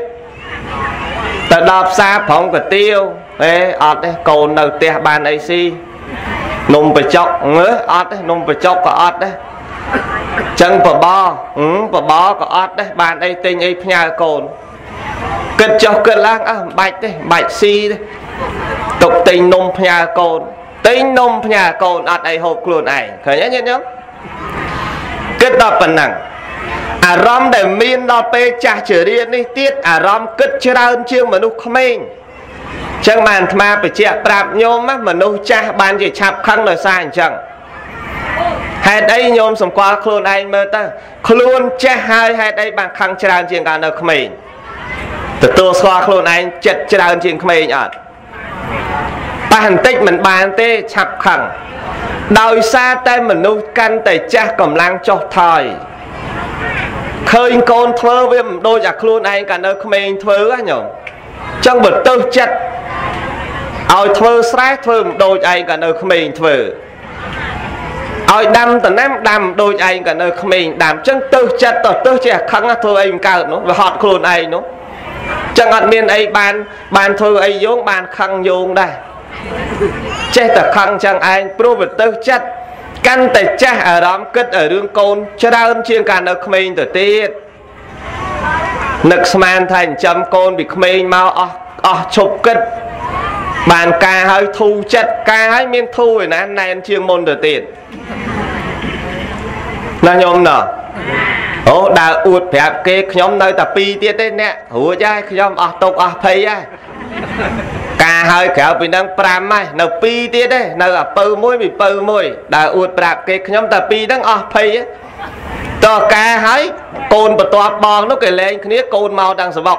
ទៅដល់ផ្សារប្រងកាទៀវអេអត់ទេកូននៅផ្ទះបានអីស៊ីនំបច្ចុកងើអត់ទេនំបច្ចុកក៏អត់ដែរ ចឹងបបបបក៏អត់ដែរបានអីទិញអីផ្ញើកូនគិតចុះគិតឡើងអើមិនបាច់ទេមិនបាច់ស៊ីទេទុកទិញនំផ្ញើកូនទិញនំផ្ញើកូនអត់អីហូបខ្លួនឯងឃើញទេញាតិញោមគិតដល់ប៉ុណ្ណឹងអារម្មណ៍ដែលមានដល់ពេលចាស់ជរានេះទៀតអារម្មណ៍គិតច្រើនជាងមនុស្សក្មេងចឹងបានអាត្មាបញ្ជាក់ប្រាប់ញោមមនុស្សចាស់បានជាឆាប់ខឹងដោយសារអញ្ចឹង ហេតុអីញោមសម្គាល់ខ្លួនឯងមើលទៅខ្លួនចេះហើយហេតុអីបានខឹងច្រើនជាងកាលនៅក្មេងទទួលស្គាល់ខ្លួនឯងចិត្តច្រើនជាងក្មេងអត់ប៉ះបន្តិចមិនបានទេឆាប់ខឹងដោយសារតែមនុស្សកាន់តែចាស់កម្លាំងចុះថយឃើញកូនធ្វើវាមិនដូចអាខ្លួនឯងកាលនៅក្មេងធ្វើណាញោមចឹងបើទៅចិត្តឲ្យធ្វើស្រែធ្វើមិនដូចឯងកាលនៅក្មេងធ្វើ ឲ្យដាំតំណាំដាំដូចឯងក៏នៅក្មេងដាំចឹងទៅចិត្តទៅទៅចេះខឹងធ្វើអីមិនកើតនោះវាហត់ខ្លួនឯងនោះចឹងអត់មានអីបានបានធ្វើអីយោងបានខឹងយោងដែរចេះតែខឹងចឹងឯងព្រោះវាទៅចិត្តកាន់តែចាស់អារម្មណ៍គិតឲ្យរឿងកូនច្រើនជាងការនៅក្មេងទៅទៀតនឹកស្មានថាចិញ្ចឹមកូនពីក្មេងមកអស់អស់ឈប់គិតបានការហើយធូរចិត្តការហើយមានធូរឯណាណែនជាងមុនទៅទៀត ណាញោមណោះអូដើរអួតប្រាប់គេខ្ញុំនៅតែពីរទៀតទេអ្នករួចហើយខ្ញុំអស់ទុកអស់ភ័យហើយការហើយក្រៅពីនឹង5ហើយនៅ2ទៀតទេនៅអាពៅមួយពីពៅមួយដើរអួតប្រាប់គេខ្ញុំតែ2ហ្នឹងអស់ភ័យតើការហើយកូនបន្ទាប់បងនោះគេលែងគ្នាកូនមកទាំងសបុក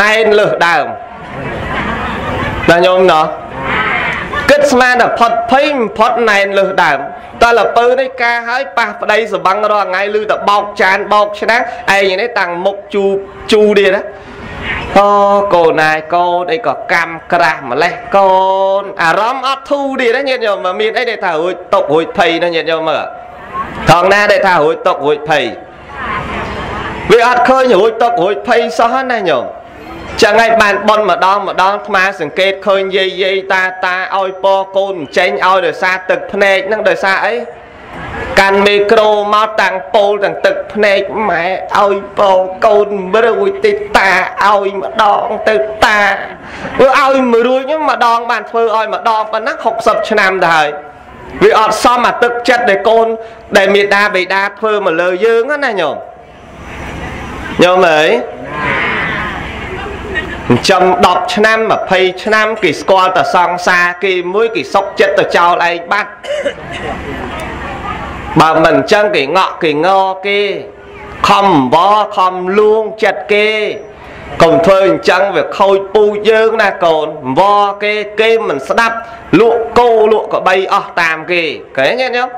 ណែនលើសដើមណាញោមណោះ គិតស្មានតែផុតភ័យផុតណែនលើសដើមតើលពៅនេះការហើយប៉ះប្តីសបាំងរាល់ថ្ងៃឮតែបោកចានបោកឆ្នាំងឯងនេះតាំងមុខជូជូទៀតណាអូកូនណាយកូនអីក៏កម្មក្រាស់ម្លេះកូនអារម្មណ៍អត់ធូរទៀតណាញាតិញោមមានអីដែលថារួចຕົករួចភ័យណាញាតិញោមមើលថងណាដែលថារួចຕົករួចភ័យវាអត់ឃើញរួចຕົករួចភ័យសោះណាញោម ចឹងហើយបានបនម្ដងម្ដងថ្មសង្កេតឃើញយាយយាយតាតាឲ្យពកូនចេញឲ្យដោយសារទឹកភ្នែកហ្នឹងដោយសារអីកាន់មីក្រូមកតាំងពោលទាំងទឹកភ្នែកម៉ែឲ្យពកូនរួចតិចតាឲ្យម្ដងទៅតាវាឲ្យមួយរួចម្ដងបានធ្វើឲ្យម្ដងប៉ុណ្ណា60ឆ្នាំទៅហើយវាអត់សមអាទឹកចិត្តដែលកូនដែលមេដាបេដាធ្វើមកលើយើងណាញោមញោមអើយ ចិញ្ចឹម10ឆ្នាំ20ឆ្នាំគេស្គាល់តែសង្សារគេមួយគេសុកចិត្តទៅចោលឯងបាត់បើមិនអញ្ចឹងគេងក់គេងគេខំបខំលួងចិត្តគេកុំធ្វើអញ្ចឹងវាខូចពូជយើងណាកូនវគេគេមិនស្ដាប់លក់គោលក់ក្បីអស់តាមគេឃើញទេញោម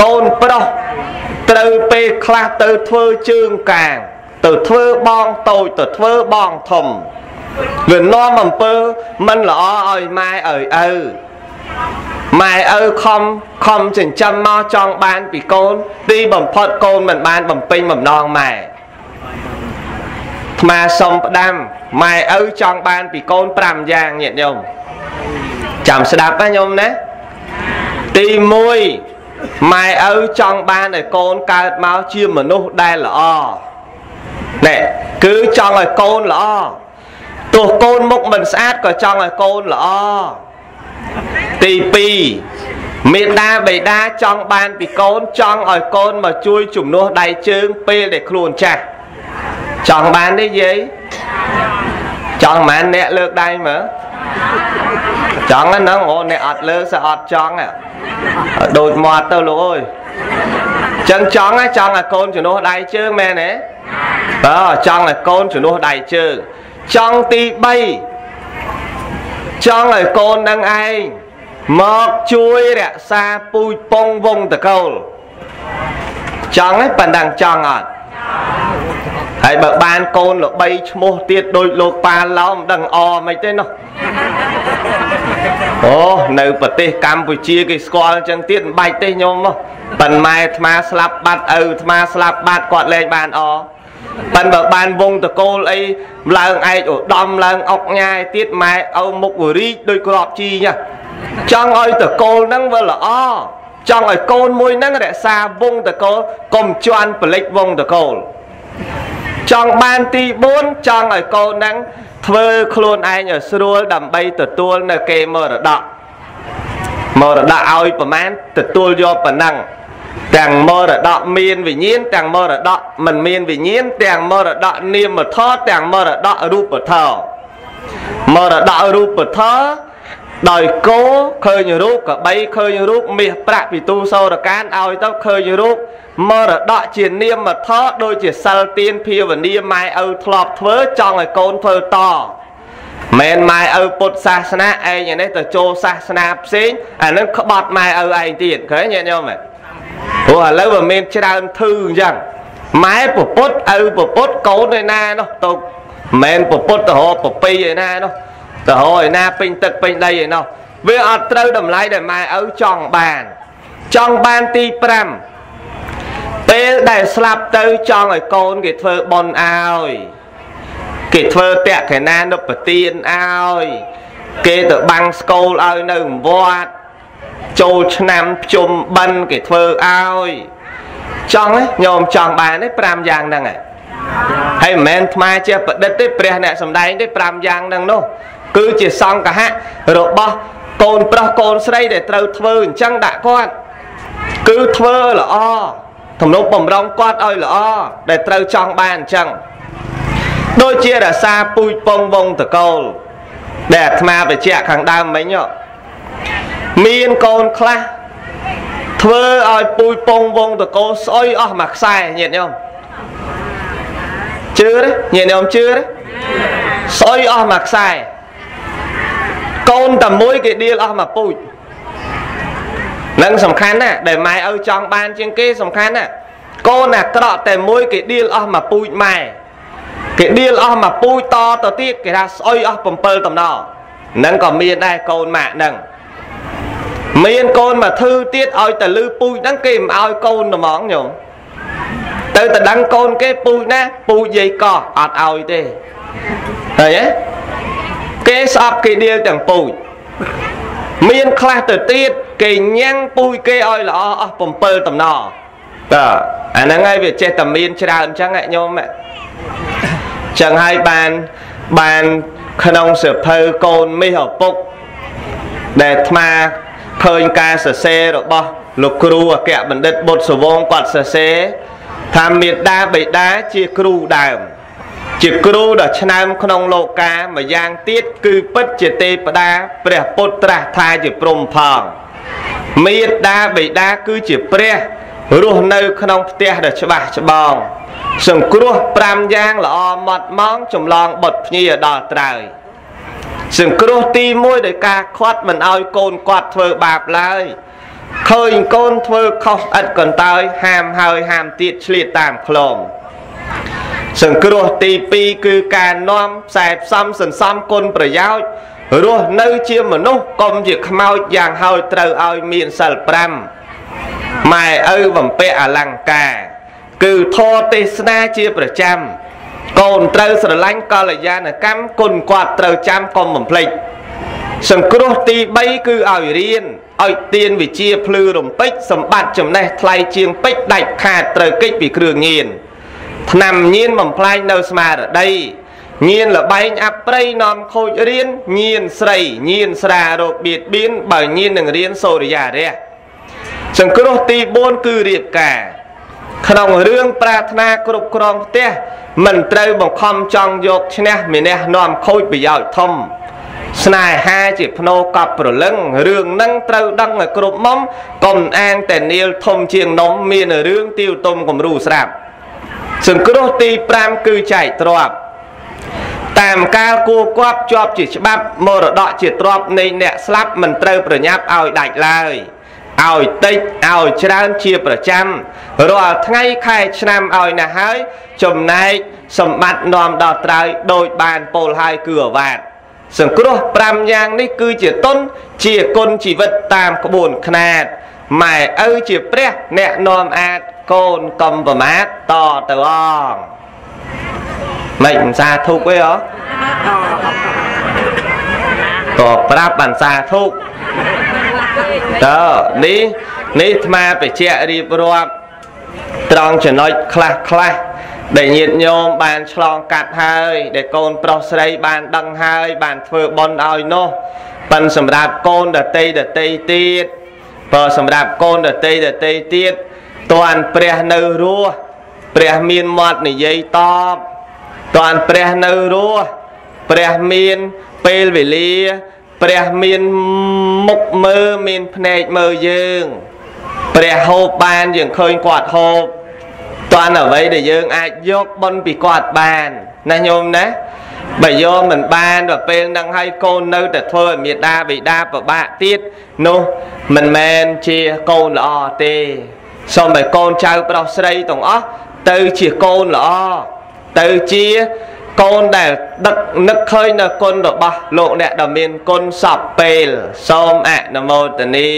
កូនប្រុសត្រូវពេលខ្លះទៅធ្វើជើងកាង ទៅធ្វើបងតូចទៅធ្វើបងធំវានាំអំពើមិនល្អឲ្យម៉ែឲ្យឪម៉ែឪខំខំចិញ្ចឹមមកចង់បានពីកូនទីបំផុតកូនមិនបានបំពេញបំណងម៉ែថ្មសុំផ្ដាំម៉ែឪចង់បានពីកូន5យ៉ាងញាតិញោមចាំស្ដាប់ណាញោមណាទី1ម៉ែឪចង់បានឲ្យកូនកើតមកជាមនុស្សដែលល្អ ណែគឺចង់ឲ្យកូនល្អទោះកូនមុខមិនស្អាតក៏ចង់ឲ្យកូនល្អទី2មេដាបេដាចង់បានពីកូនចង់ឲ្យកូនមកជួយជំនួសដៃជើងពេលដែលខ្លួនចាស់ចង់បានទេយាយចង់មិនអ្នកលើកដៃមើលចង់ហ្នឹងអូអ្នកអត់លើសើអត់ចង់ដូចមាត់ទៅលោកអើយ ចឹងចង់ចង់ឲ្យកូនជំនួសដៃជើងមែនទេបើចង់ឲ្យកូនជំនួសដៃជើងចង់ទី3ចង់ឲ្យកូននឹងឯងមកជួយរក្សាពូជពងវងតកូលចង់ទេប៉ណ្ណឹងចង់អត់ ហើយបើបានកូនល្បីឈ្មោះទៀតដូចលោកប៉ាឡោមដឹងអមិនទេនោះអូនៅប្រទេសកម្ពុជាគេស្គាល់អញ្ចឹងទៀតមិនបាច់ទេញោមប៉ិនម៉ែអាត្មាស្លាប់បាត់ឪអាត្មាស្លាប់បាត់គាត់លែងបានអប៉ិនបើបានវងតកូលអីឡើងឯកឧត្តមឡើងអុកញ៉ាយទៀតម៉ែឪមុខវរីកដូចក្របជីញ៉ាចង់ឲ្យតកូលហ្នឹងវាល្អចង់ឲ្យកូនមួយហ្នឹងរក្សាវងតកូលកុំជន់ប្លេចវងតកូល ចង់បានទី4ចង់ឲ្យកូនហ្នឹងធ្វើខ្លួនឯងឲ្យស្រួលដើម្បីទទួលនៅគេមរតកមរតកឲ្យប្រមាណទទួលយកប៉ុណ្ណឹងទាំងមរតកមានវិញ្ញាណទាំងមរតកមិនមានវិញ្ញាណទាំងមរតកនាមធម៌ទាំងមរតករូបធម៌មរតករូបធម៌ ដោយគោឃើញរូបកបីឃើញរូបមាសប្រាក់ពិទូសោរកានឲ្យទៅឃើញរូបមរតកជានាមធរដូចជាសិលទានភាវនាម៉ែឪធ្លាប់ធ្វើចង់ឲ្យកូនធ្វើតមែនម៉ែឪពុទ្ធសាសនាឯងនេះទៅចូលសាសនាផ្សេងអានឹងក្បត់ម៉ែឪឯងទៀតឃើញញាតិញោមព្រោះឥឡូវវាមានច្រើនធឺអញ្ចឹងម៉ែពុទ្ធឪពុទ្ធកូនឯណានោះទៅមិនពុទ្ធទៅរកប្រពីឯណានោះ ទៅរកឯណាពេញទឹកពេញដីឯនោះវាអត់ត្រូវតម្លៃដែលម៉ែឪចង់បាន ចង់បានទី5ពេលដែលស្លាប់ទៅចង់ឲ្យកូនគេធ្វើបន់ឲ្យគេធ្វើតក្កណានុបទានឲ្យគេទៅបាំងស្គោលឲ្យនៅវត្តចូលឆ្នាំភ្ជុំបិណ្ឌគេធ្វើឲ្យចង់ញោមចង់បានទេ5យ៉ាងហ្នឹងហើយមិនមែនថ្មជាប្រឌិតទេព្រះអ្នកសំដែងទេ5យ៉ាងហ្នឹងនោះ គឺជាសង្កហៈរបស់កូនប្រុសកូនស្រីដែលត្រូវធ្វើអញ្ចឹងដាក់គាត់គឺធ្វើល្អទំនុកបំរុងគាត់ឲ្យល្អដែលត្រូវចង់បានអញ្ចឹងដូចជារសាពូជពងវងតកូលដែលអាត្មាបច្ចៈខាងដើមមិញមានកូនខ្លះធ្វើឲ្យពូជពងវងតកូលស្អុយអស់មួយខ្សែញាតិញោមជឿទេញាតិញោមជឿទេស្អុយអស់មួយខ្សែ កូនតែមួយគេដៀលអស់មួយពូជនឹងសំខាន់ណាស់ដែលម៉ែឪចង់បានជាងគេសំខាន់ណាស់កូនអាក្រក់តែមួយគេដៀលអស់មួយពូជម៉ែគេដៀលអស់មួយពូជតទៅទៀតគេថាស្អុយអស់7តំណនឹងក៏មានដែរកូនម៉ាក់នឹងមានកូនមកធឺទៀតឲ្យតែលឺពូជហ្នឹងគេមិនឲ្យកូនហ្មងញោមទៅតដឹងកូនគេពូជណាពូជយាយកោះអត់ឲ្យទេឃើញទេ គេស្អប់គេដៀលទាំងពូជមានខ្លះទៅទៀតគេញ៉ាំងពូជគេឲ្យល្អអស់7តំណតើអាហ្នឹងហើយវាចេះតែមានច្រើនអញ្ចឹងញោមចឹងហើយបានបានក្នុងសភៅកូនមាសឪពុកដែលអាត្មាឃើញការសរសេររបស់លោកគ្រូអគ្គបណ្ឌិតបុត្រសវងគាត់សរសេរថាមេដាបេដាជាគ្រូដើម ជាគ្រូដ៏ឆ្នើមក្នុងលោកាម្យ៉ាងទៀតគឺពិតជាទេពតាព្រះពុទ្ធត្រាស់ថាជាព្រំផងមេដាបេដាគឺជាព្រះរស់នៅក្នុងផ្ទះដ៏ច្បាស់ច្បងសង្គ្រោះ5យ៉ាងល្អម៉ត់ម៉ងចម្លងបុតភ្ញីដល់ត្រើយសង្គ្រោះទី1ដោយការខាត់មិនឲ្យកូនគាត់ធ្វើបាបឡើយឃើញកូនធ្វើខុសឥតកន្តើយហាមហើយហាមទៀតឆ្លៀតតាមខ្លង សង្គ្រោះទី2គឺការនាំខ្សែផ្សំសន្សំគុណប្រយោជន៍រស់នៅជាមនុស្សកុំជាខ្មោចយ៉ាងហើយត្រូវឲ្យមានសិល5ម៉ែឪបំពាក់អលង្ការ គឺធរទេសនាជាប្រចាំកូនត្រូវស្រឡាញ់កល្យាណកម្មគុណគាត់ត្រូវចាំកុំបំភ្លេចសង្គ្រោះទី3គឺឲ្យរៀនឲ្យទៀនវិជាភ្លឺរំពេចសម្បត្តិចំណេះថ្លៃជាងពេជ្រដាច់ខាតត្រូវកិច្ចពីគ្រឿងញៀន ឆ្នាំញៀនបំផ្លាញនៅស្មារតីញៀនលបែងអាប់ប្រៃនាំខូចរៀនញៀនស្រីញៀនស្រារោគបៀតបៀនបើញៀននឹងរៀនសូរិយារះសង្គ្រោះទី4គឺរៀបការ ក្នុងរឿងប្រាថ្នាគ្រប់គ្រងផ្ទះមិនត្រូវបង្ខំចង់យកឈ្នះមេះនាំខូចប្រយោជន៍ធំស្នេហាជាភ្នោកប់ប្រលឹងរឿងនឹងត្រូវដឹងឲ្យគ្រប់មុំកុំអាងតែនាលធំជាងនំមានរឿងទាវទុំគំរូស្រាប់ សង្គ្រោះទី5គឺចែកទ្រព្យតាមការគួគប់ជាប់ជាច្បាប់មរតកជាទ្រព្យនៃអ្នកស្លាប់មិនត្រូវប្រញាប់ឲ្យដាច់ឡើយឲ្យតិចឲ្យច្រើនជាប្រចាំរាល់ថ្ងៃខែឆ្នាំឲ្យណាស់ហើយចំណែកសម្បត្តិនាំដល់ត្រើយដោយបានពោលហើយគឺអវាទសង្គ្រោះ5យ៉ាងនេះគឺជាទុនជាគុណជីវិតតាមក្បួនខ្នាតម៉ែឪជាព្រះអ្នកនាំអាច កូនកំប្រមាទតទៅអងមិនសាធុកទេហ៎តប្រាប់បានសាធុកតើនេះនេះអាត្មាបច្ចៈរៀបរាប់ត្រង់ចំណុចខ្លះខ្លះដែលញាតញោមបានឆ្លងកាត់ហើយ ដែលកូនប្រុសស្រីបានដឹងហើយ បានធ្វើបន់ឲ្យនោះប៉ិនសម្រាប់កូនដតីដតីទៀតបើសម្រាប់កូនដតីដតីទៀត តាន់ព្រះនៅរស់ព្រះមានមាត់និយាយតបតាន់ព្រះនៅរស់ព្រះមានពេលវេលាព្រះមានមុខមើលមានភ្នែកមើលយើងព្រះហូបបានយើងឃើញគាត់ហូបតាន់អ្វីដែលយើងអាចយកបុណ្យពីគាត់បានណាញោមណាបើយកមិនបានដល់ពេលហ្នឹងឲ្យកូននៅតែធ្វើឲ្យមេដាបិតាពិបាកទៀតនោះមិនមែនជាកូនល្អទេ សូមឲ្យកូនចៅប្រុសស្រីទាំងអស់ទៅជាកូនល្អទៅជាកូនដែលដឹកនឹកឃើញនៅគុណរបស់លោកអ្នកដ៏មានគុណសពពេលសូមអនុមោទនី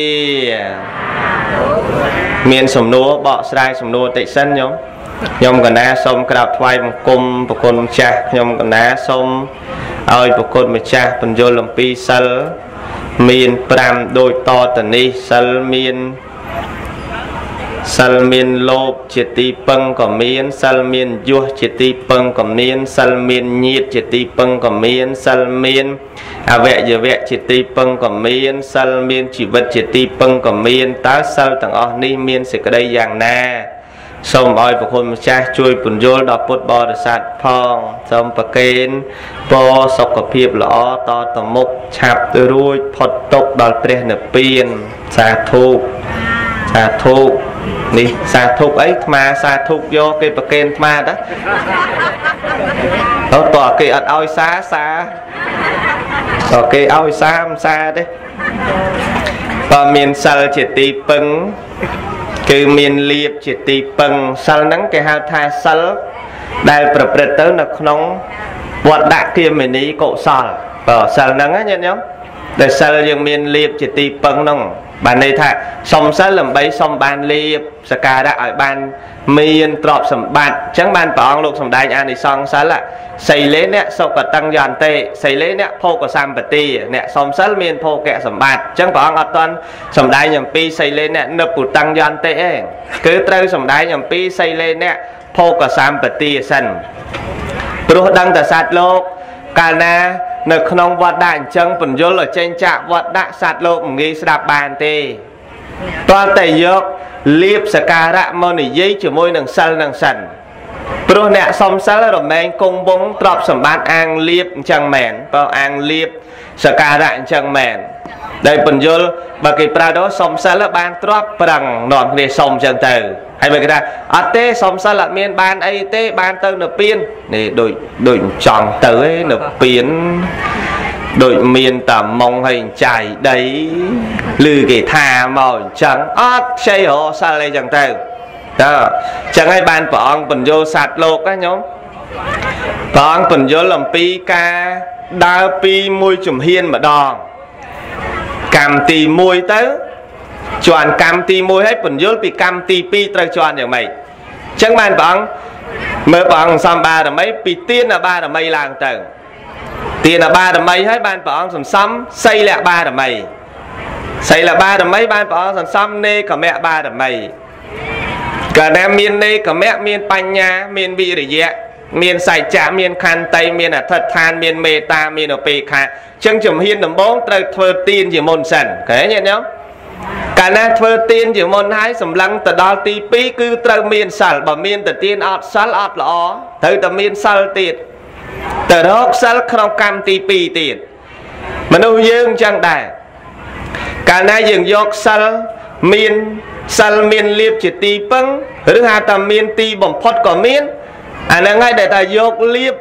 មានសំណួរបកស្រាយសំណួរតិចសិនញោមខ្ញុំកណាសូមក្រាបថ្វាយបង្គំប្រគុណម្ចាស់ខ្ញុំកណាសូមឲ្យប្រគុណម្ចាស់បញ្យលអំពីសិលមាន5ដូចតទៅនេះសិលមាន សិលមានលោភជាទីពឹងក៏មានសិលមានយសជាទីពឹងក៏មានសិលមានញាតជាទីពឹងក៏មានសិលមានអវយវៈជាទីពឹងក៏មានសិលមានជីវិតជាទីពឹងក៏មានតើសិលទាំងអស់នេះមានសេចក្តីយ៉ាងណាសូមឲ្យប្រគុណម្ចាស់ជួយពន្យល់ដល់ពុទ្ធបរិស័ទផងសូមប្រគេនពរសុខភាពល្អតទៅមុខឆាប់រួចផុតទុកដល់ព្រះនិព្វានសាធុសាធុ នេះសាធុអីអាត្មាសាធុយកគេប្រគេនអាត្មាតាទៅតើគេអត់ឲ្យសាសាតើគេឲ្យសាមិនសាទេបើមានសិលជាទីពឹងគឺមានលៀបជាទីពឹងសិលហ្នឹងគេហៅថាសិលដែលប្រព្រឹត្តទៅនៅក្នុងវត្តដាក់គាមិនីកុសលបើសិលហ្នឹងណាញាតិញោម ដែលសិលយើងមានលៀបជាទីពឹងហ្នឹងបានន័យថាសុំសិលដើម្បីសុំបានលៀបសការៈឲ្យបានមានទ្រព្យសម្បត្តិអញ្ចឹងបានព្រះអង្គលោកសម្ដែងអានិសង្សសិលសីលេអ្នកសុគតੰយន្តេសីលេអ្នកភោគសម្បទាអ្នកសុំសិលមានភោគៈសម្បត្តិអញ្ចឹងព្រះអង្គអត់ទាន់សម្ដែងអំពីសីលេអ្នកនិពុតੰយន្តេទេគឺត្រូវសម្ដែងអំពីសីលេអ្នកភោគសម្បទាសិនព្រោះដឹងតែសត្វលោក កាលណានៅក្នុងវត្តដាក់អញ្ចឹងពន្យល់ឲ្យចេញចាក់វត្តដាក់សត្វលោកមិនងាយស្ដាប់បានទេតើតែយកលៀបសការៈមកនិយាយជាមួយនឹងសិលនឹងសិនព្រោះអ្នកសំសិលរមែងគង់វងទ្រពសម្បត្តិអាងលៀបអញ្ចឹងមែនបើអាងលៀប សការៈអញ្ចឹងមែនដែលពន្យល់បើគេប្រើទៅសុំសិលបានទ្របប្រឹងនាំគ្នាសុំអញ្ចឹងទៅហើយបើគេថាអត់ទេសុំសិលអត់មានបានអីទេបានទៅនៅពៀននេះដូចដូចចង់ទៅឯនៅពៀនដូចមានតាម៉ងហើយចាយដីឬគេថាមកអញ្ចឹងអត់ខ្ចីរកសិលអីចឹងទៅតើអញ្ចឹងហើយបានព្រះអង្គបញ្យល់សត្វលោកណាញោមព្រះអង្គបញ្យល់អំពីការ ដើរពីមួយជំហានម្ដងកម្មទី1ទៅជាន់កម្មទី1ហើយបញ្យល់ពីកម្មទី2ត្រូវជាន់យ៉ាងម៉េចអញ្ចឹងបានព្រះអង្គមើលព្រះអង្គសំបារមីពីទានបារមីឡើងទៅទានបារមីហើយបានព្រះអង្គសន្សំសីលបារមីសីលបារមីបានព្រះអង្គសន្សំនេកមៈបារមីកាលណាមាននេកមៈមានបញ្ញាមានវិរិយៈ មានសច្ចៈមានខន្តីមានអធិដ្ឋានមានមេត្តាមានឧបេក្ខាអញ្ចឹងជំហានដំបូងត្រូវធ្វើទានជាមុនសិនឃើញទេញោមកាលណាធ្វើទានជាមុនហើយសម្លឹងទៅដល់ទី2គឺត្រូវមានសិលបើមានតែទានអត់សិលអត់ល្អត្រូវតែមានសិលទៀតទៅរកសិលក្នុងកម្មទី2ទៀតមនុស្សយើងអញ្ចឹងដែរកាលណាយើងយកសិលមានសិលមានលៀបជាទីពឹងឬហៅថាមានទីបំផុតក៏មាន អាហ្នឹងហើយដែលថាយកលៀប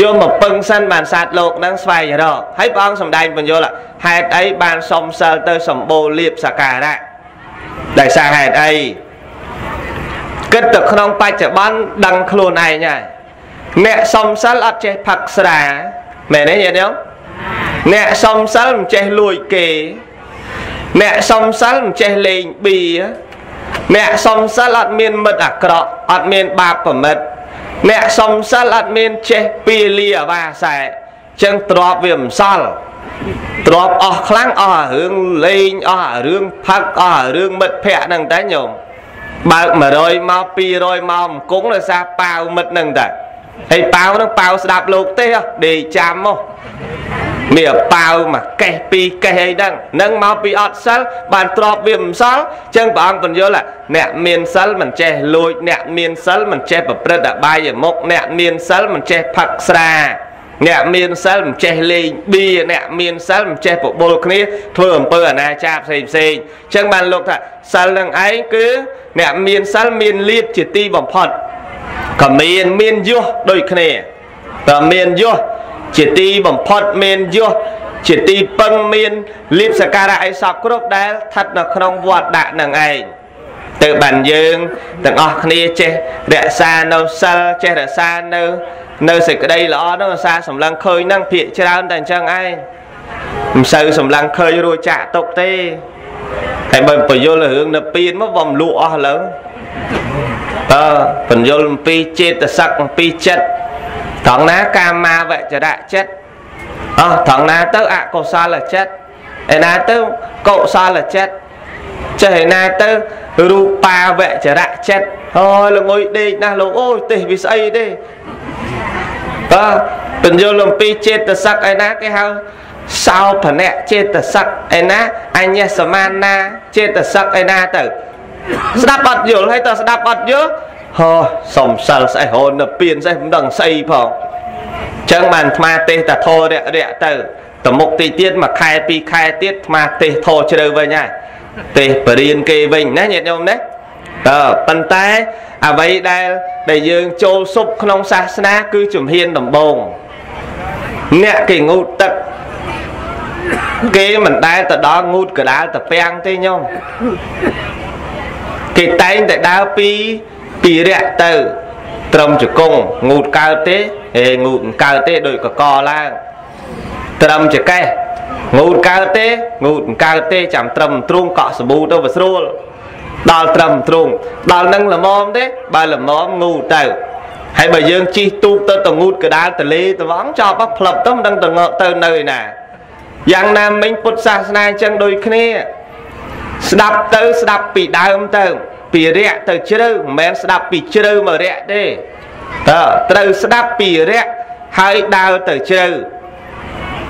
យកមកពឹងសិនបានសាទលោកហ្នឹងស្វែងរកហើយព្រះអង្គសម្ដែងបញ្យល់ហេតុអីបានសំសិលទៅសម្បូរលៀបសការៈដោយសារហេតុអីគិតទៅក្នុងបច្ចុប្បន្នដឹងខ្លួនឯងហើយអ្នកសំសិលអត់ចេះផឹកស្រាមែនទេញាតិញោមអ្នកសំសិលមិនចេះលួចគេ អ្នកសំសិលមិនចេះលេងបៀអ្នកសំសិលអត់មានមិត្តអាក្រក់អត់មានបាបប្រមិត្ត អ្នកសំសិលអត់មានចេះពីលាអាវាសែចឹងទ្របវាមិនសល់ទ្របអស់ខ្លាំងអស់អារឿងលេងអស់អារឿងផឹកអស់អារឿងមិត្តភ័ក្ដិហ្នឹងតែញោមបើក100មក200មកអង្គង់ដោយសារប៉ាវមិត្តហ្នឹងតែហើយប៉ាវហ្នឹងប៉ាវស្ដាប់លោកទេដេកចាំមក មានប៉ាវមកកេះពីរកេះអីហ្នឹងនឹងមកពីអត់សិលបានទ្របវាមិនសល់ចឹងព្រះអង្គបញ្យល់អ្នកមានសិលមិនចេះលួចអ្នកមានសិលមិនចេះប្រព្រឹត្តអបាយមុខអ្នកមានសិលមិនចេះផឹកស្រាអ្នកមានសិលមិនចេះលេងបៀអ្នកមានសិលមិនចេះបបុលគ្នាធ្វើអំពើអនាចារផ្សេងផ្សេងអញ្ចឹងបានលោកថាសិលនឹងឯងគឺអ្នកមានសិលមានលៀបជាទីបំផុតក៏មានមានយុះដូចគ្នាតែមានយុះ ជាទីបំផុតមានយុះជាទីពឹងមានលៀបសការៈអីសពគ្រប់ដែលស្ថិតនៅក្នុងវត្តដាក់នឹងឯងទៅបានយើងទាំងអស់គ្នាចេះរក្សានៅសិលចេះរក្សានៅនៅសេចក្តីល្អនោះរក្សាសម្លឹងឃើញហ្នឹងភាកច្រើនតែអញ្ចឹងឯងមិនសូវសម្លឹងឃើញរួចចាក់ទុកទេហើយបើបញ្យលរឿងនៅពៀនមកបំលក់អស់លើតើបញ្យលអំពីចេតសិកអំពីចិត្ត ត្រង់ណាកាមាវចរៈចិត្តអស់ត្រង់ណាទៅអកុសលចិត្តឯណាទៅកុសលចិត្តចេះឯណាទៅរូបាវចរៈចិត្តអូយល្ងុយដេកណាស់លោកអូយទេសវាស្អីទេបាទបញ្យលអំពីចេតសិកឯណាគេហៅសោភនៈចេតសិកឯណាអញ្ញសមានណាចេតសិកឯណាទៅស្ដាប់អត់យល់ហើយតើស្ដាប់អត់យល់ ហោសំសិលស្អីហូនទៅពៀនស្អីមិនដឹងស្អីផងចឹងបានអាត្មាទេសតធរៈរៈទៅតមុខទីទៀតមួយខែពីរខែទៀតអាត្មាទេសធរជ្រៅវិញហើយទេសបរៀនគេវិញណាញាតិញោមណាតើប៉ុន្តែអ្វីដែលដែលយើងចូលសុបក្នុងសាសនាគឺជំហានដំបូងអ្នកគេងូតទឹកគេមិនដែលទៅដល់ងូតកដាលតពាំងទេញោមគេតែងតែដើរពី ពីរៈទៅ ត្រឹមជង្គង់ងូតកើតទេហេងូតមិនកើតទេដូចកកឡើងត្រឹមចកេះងូតកើតទេងូតមិនកើតទេចាំត្រឹមទ្រូងកក់សាប៊ូទៅវាស្រួលដល់ត្រឹមទ្រូងដល់នឹងល្មមទេបើល្មមងូតទៅហើយបើយើងជិះទូកទៅតងូតកដាលតលេតវងចប់អស់ផ្លឹបទៅមិនដឹងទៅទៅនៅឯណាយ៉ាងណាមិញពុទ្ធសាសនាអញ្ចឹងដូចគ្នា ស្ដាប់ទៅស្ដាប់ពីដើមទៅ ពីរៈទៅជ្រៅមិនមែនស្ដាប់ពីជ្រៅមករៈទេតើត្រូវស្ដាប់ពីរៈហើយដើរទៅជ្រៅ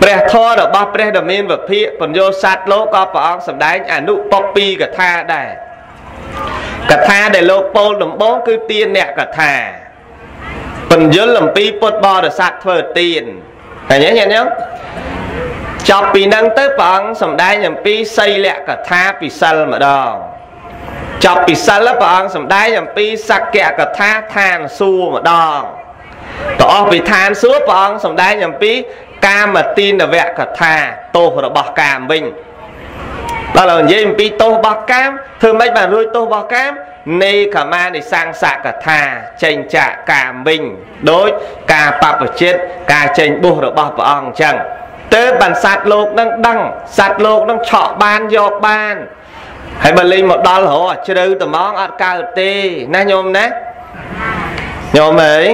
ព្រះធម៌របស់ព្រះដ៏មានវិភាកបញ្យោសัตว์លោកក៏ព្រះអង្គសម្ដែងអនុពពីកថាដែរកថាដែលលោកពោលដំបូងគឺទានអ្នកកថាបញ្យលអំពីពុទ្ធបរិស័ទធ្វើទានឃើញទេញាតិញោមចប់ពីនឹងទៅព្រះអង្គសម្ដែងអំពីសីលកថាពិសិលម្ដង ចប់ពីសិលព្រះអង្គសម្ដែងអំពីសក្យកថាឋានសួគ៌ម្ដងតអស់ពីឋានសួគ៌ព្រះអង្គសម្ដែងអំពីកាមទីនវកថាទោសរបស់កាមវិញដល់និយាយអំពីទោសរបស់កាមធ្វើម៉េចបានរួចទោសរបស់កាម នៃកមានិសង្សកថាចេញចាកកាមិញដោយការបបជិតការចេញបុះរបស់ព្រះអង្គអញ្ចឹងទើបបានសัตว์លោកនឹងដឹងសัตว์លោកនឹងឆក់បានយកបាន ហើយបើលេងមកដល់រហជ្រៅត្មងអត់កើតទេណាញោមណាញោមអើយ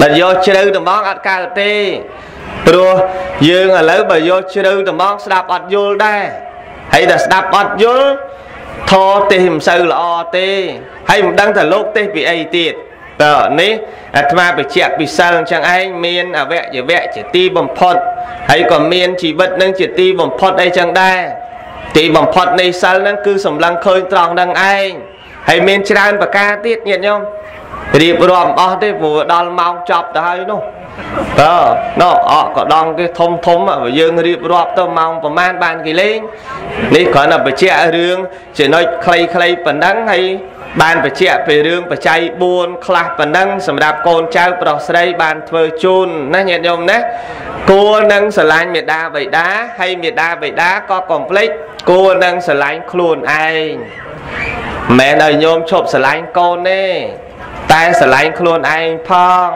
បើយកជ្រៅត្មងអត់កើតទេព្រោះយើងឥឡូវបើយកជ្រៅត្មងស្ដាប់អត់យល់ដែរហើយតែស្ដាប់អត់យល់ធរទេសមិនសូវល្អទេហើយមិនដឹងថាលោកទេសពីអីទៀតតើនេះអាត្មាបញ្ជាក់ពិសិលអញ្ចឹងឯងមានអវយវៈជាទីបំផុតហើយក៏មានជីវិតនឹងជាទីបំផុតអីចឹងដែរ ទីបំផុតនៃសិលហ្នឹងគឺសម្លឹងឃើញត្រង់នឹងឯងហើយមានច្រើនប្រការទៀតញាតិញោមរៀបរាប់អស់ទេព្រោះដល់ម៉ោងចប់ទៅហើយនោះតើណោអកដងគេធំធំយើងរៀបរាប់ទៅម៉ោងប្រហែលបានគេលេងនេះគ្រាន់តែបញ្ជាក់រឿងចំណុចខ្លីៗប៉ុណ្ណឹងហើយ បានបញ្ជាក់ពីរឿងបច្ច័យ4ខ្លះប៉ុណ្ណឹងសម្រាប់កូនចៅប្រុសស្រីបានធ្វើជូនណាញាតិញោមណាគួរនឹងស្រឡាញ់មេដាបៃតាហើយមេដាបៃតាក៏កុំភ្លេចគួរនឹងស្រឡាញ់ខ្លួនឯងមិនមែនឲ្យញោមឈប់ស្រឡាញ់កូនទេតែស្រឡាញ់ខ្លួនឯងផង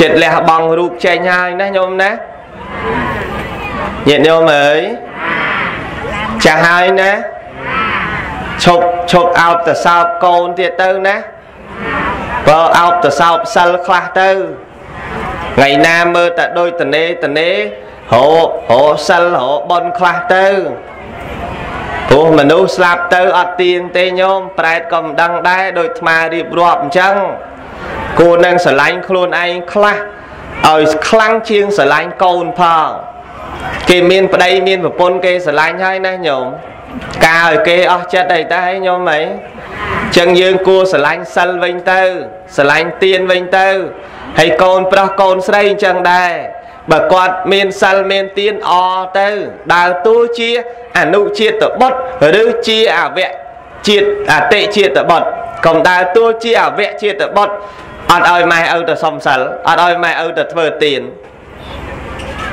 ចិត្តលះបង់រូបចេញហើយណាញោមណាញាតិញោមអើយចាស់ហើយណា ឈប់ឈប់អោបទៅសោបកូនទៀតទៅណាបើអោបទៅសោបសិលខ្លះទៅថ្ងៃណាមើលតែដូចតនេតនេរហរសិលរបនខ្លះទៅព្រោះមនុស្សស្លាប់ទៅអត់ទៀងទេញោមប្រែតក៏មិនដឹងដែរដូចថ្មរៀបរាប់អញ្ចឹងគួរនឹងស្រឡាញ់ខ្លួនឯងខ្លះឲ្យខ្លាំងជាងស្រឡាញ់កូនផងគេមានប្តីមានប្រពន្ធគេស្រឡាញ់ហើយណាញោម ការឲ្យគេអស់ចិត្តអីតែញោមអីចឹងយើងគួរស្រឡាញ់សិលវិញទៅស្រឡាញ់ទៀនវិញទៅហើយកូនប្រុសកូនស្រីអញ្ចឹងដែរបើគាត់មានសិលមានទៀនអទៅដើរតួជាអនុជាតិបុត្រឬជាអវៈជាតិអតិជាតិបុត្រកុំដើរតួជាអវៈជាតិបុត្រអត់ឲ្យម៉ែឪទៅសុំសិលអត់ឲ្យម៉ែឪទៅធ្វើទៀន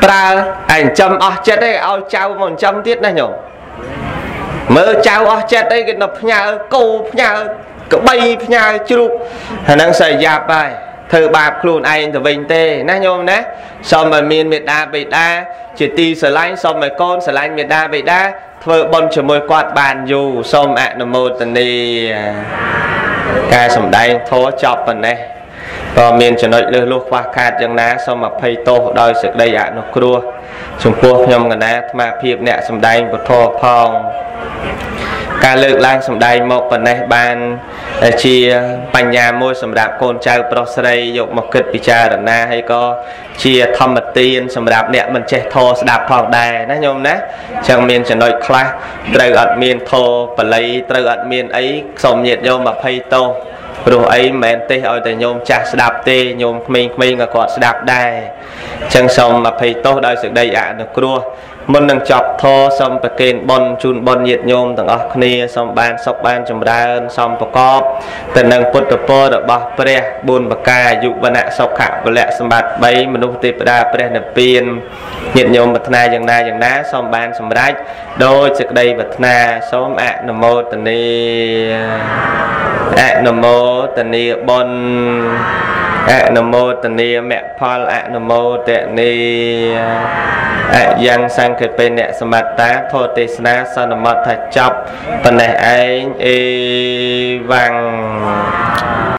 ប្រើឯចិញ្ចឹមអស់ចិត្តឯងឲ្យចៅមកចិញ្ចឹមទៀតណាញោម មើលចៅអស់ចិត្តអីគេទៅផ្ញើគោផ្ញើក្បីផ្ញើជ្រូកអាហ្នឹងស្អីយ៉ាប់ហើយធ្វើបាបខ្លួនឯងទៅវិញទេណាញោមណាសូមឲ្យមានមេត្តាបិតាជាទីស្រឡាញ់សូមឲ្យកូនស្រឡាញ់មេត្តាបិតាធ្វើបុណ្យជាមួយគាត់បានយូរសូមអនុមោទនាការសម្ដែងធម៌ចប់ប៉ុណ្ណេះ ក៏មានចំណុចលើសលុះខ្វះខាតយ៉ាងណាសូមអភ័យទោសដោយសេចក្តីអនុគ្រោះចំពោះខ្ញុំកណាអាត្មាភាពអ្នកសម្ដែងពធផងការលើកឡើងសម្ដែងមកប៉ុណ្ណេះបានជាបញ្ញាមួយសម្រាប់កូនចៅប្រុសស្រីយកមកគិតពិចារណាហើយក៏ជាធម្មទានសម្រាប់អ្នកមិនចេះធរស្ដាប់ផងដែរណាញោមណាចឹងមានចំណុចខ្លះត្រូវអត់មានធរបល័យត្រូវអត់មានអីសូមញាតញោម20ទោស ព្រោះអីមិនមែនទេឲ្យតែញោមចាស់ស្ដាប់ទេញោមក្មេងៗក៏គាត់ស្ដាប់ដែរចឹងសូម20ទោសដោយសេចក្តីអនុគ្រោះ មុននឹងចប់ធរសូមប្រគេនបុណ្យជូនបុណ្យញាតិញោមទាំងអស់គ្នាសូមបានសុខបានចម្រើនសូមប្រកបទៅនឹងពុទ្ធពររបស់ព្រះ4ប្រការយុវណៈសុខៈពលៈសម្បត្តិ3មនុស្សទេវតាព្រះនិព្វានញាតិញោមប្រាថ្នាយ៉ាងណាយ៉ាងណាសូមបានសម្រេចដោយសេចក្តីប្រាថ្នាសូមអនុមោទនាអនុមោទនាបុណ្យ អនុមោទនាមគ្គផលអនុមោទនីអយ៉ាងសង្ឃេបេអ្នកសមត្តាធរទេសនាសន្មតថាចប់ប៉ុណ្ណេះឯងអេវ៉ាំង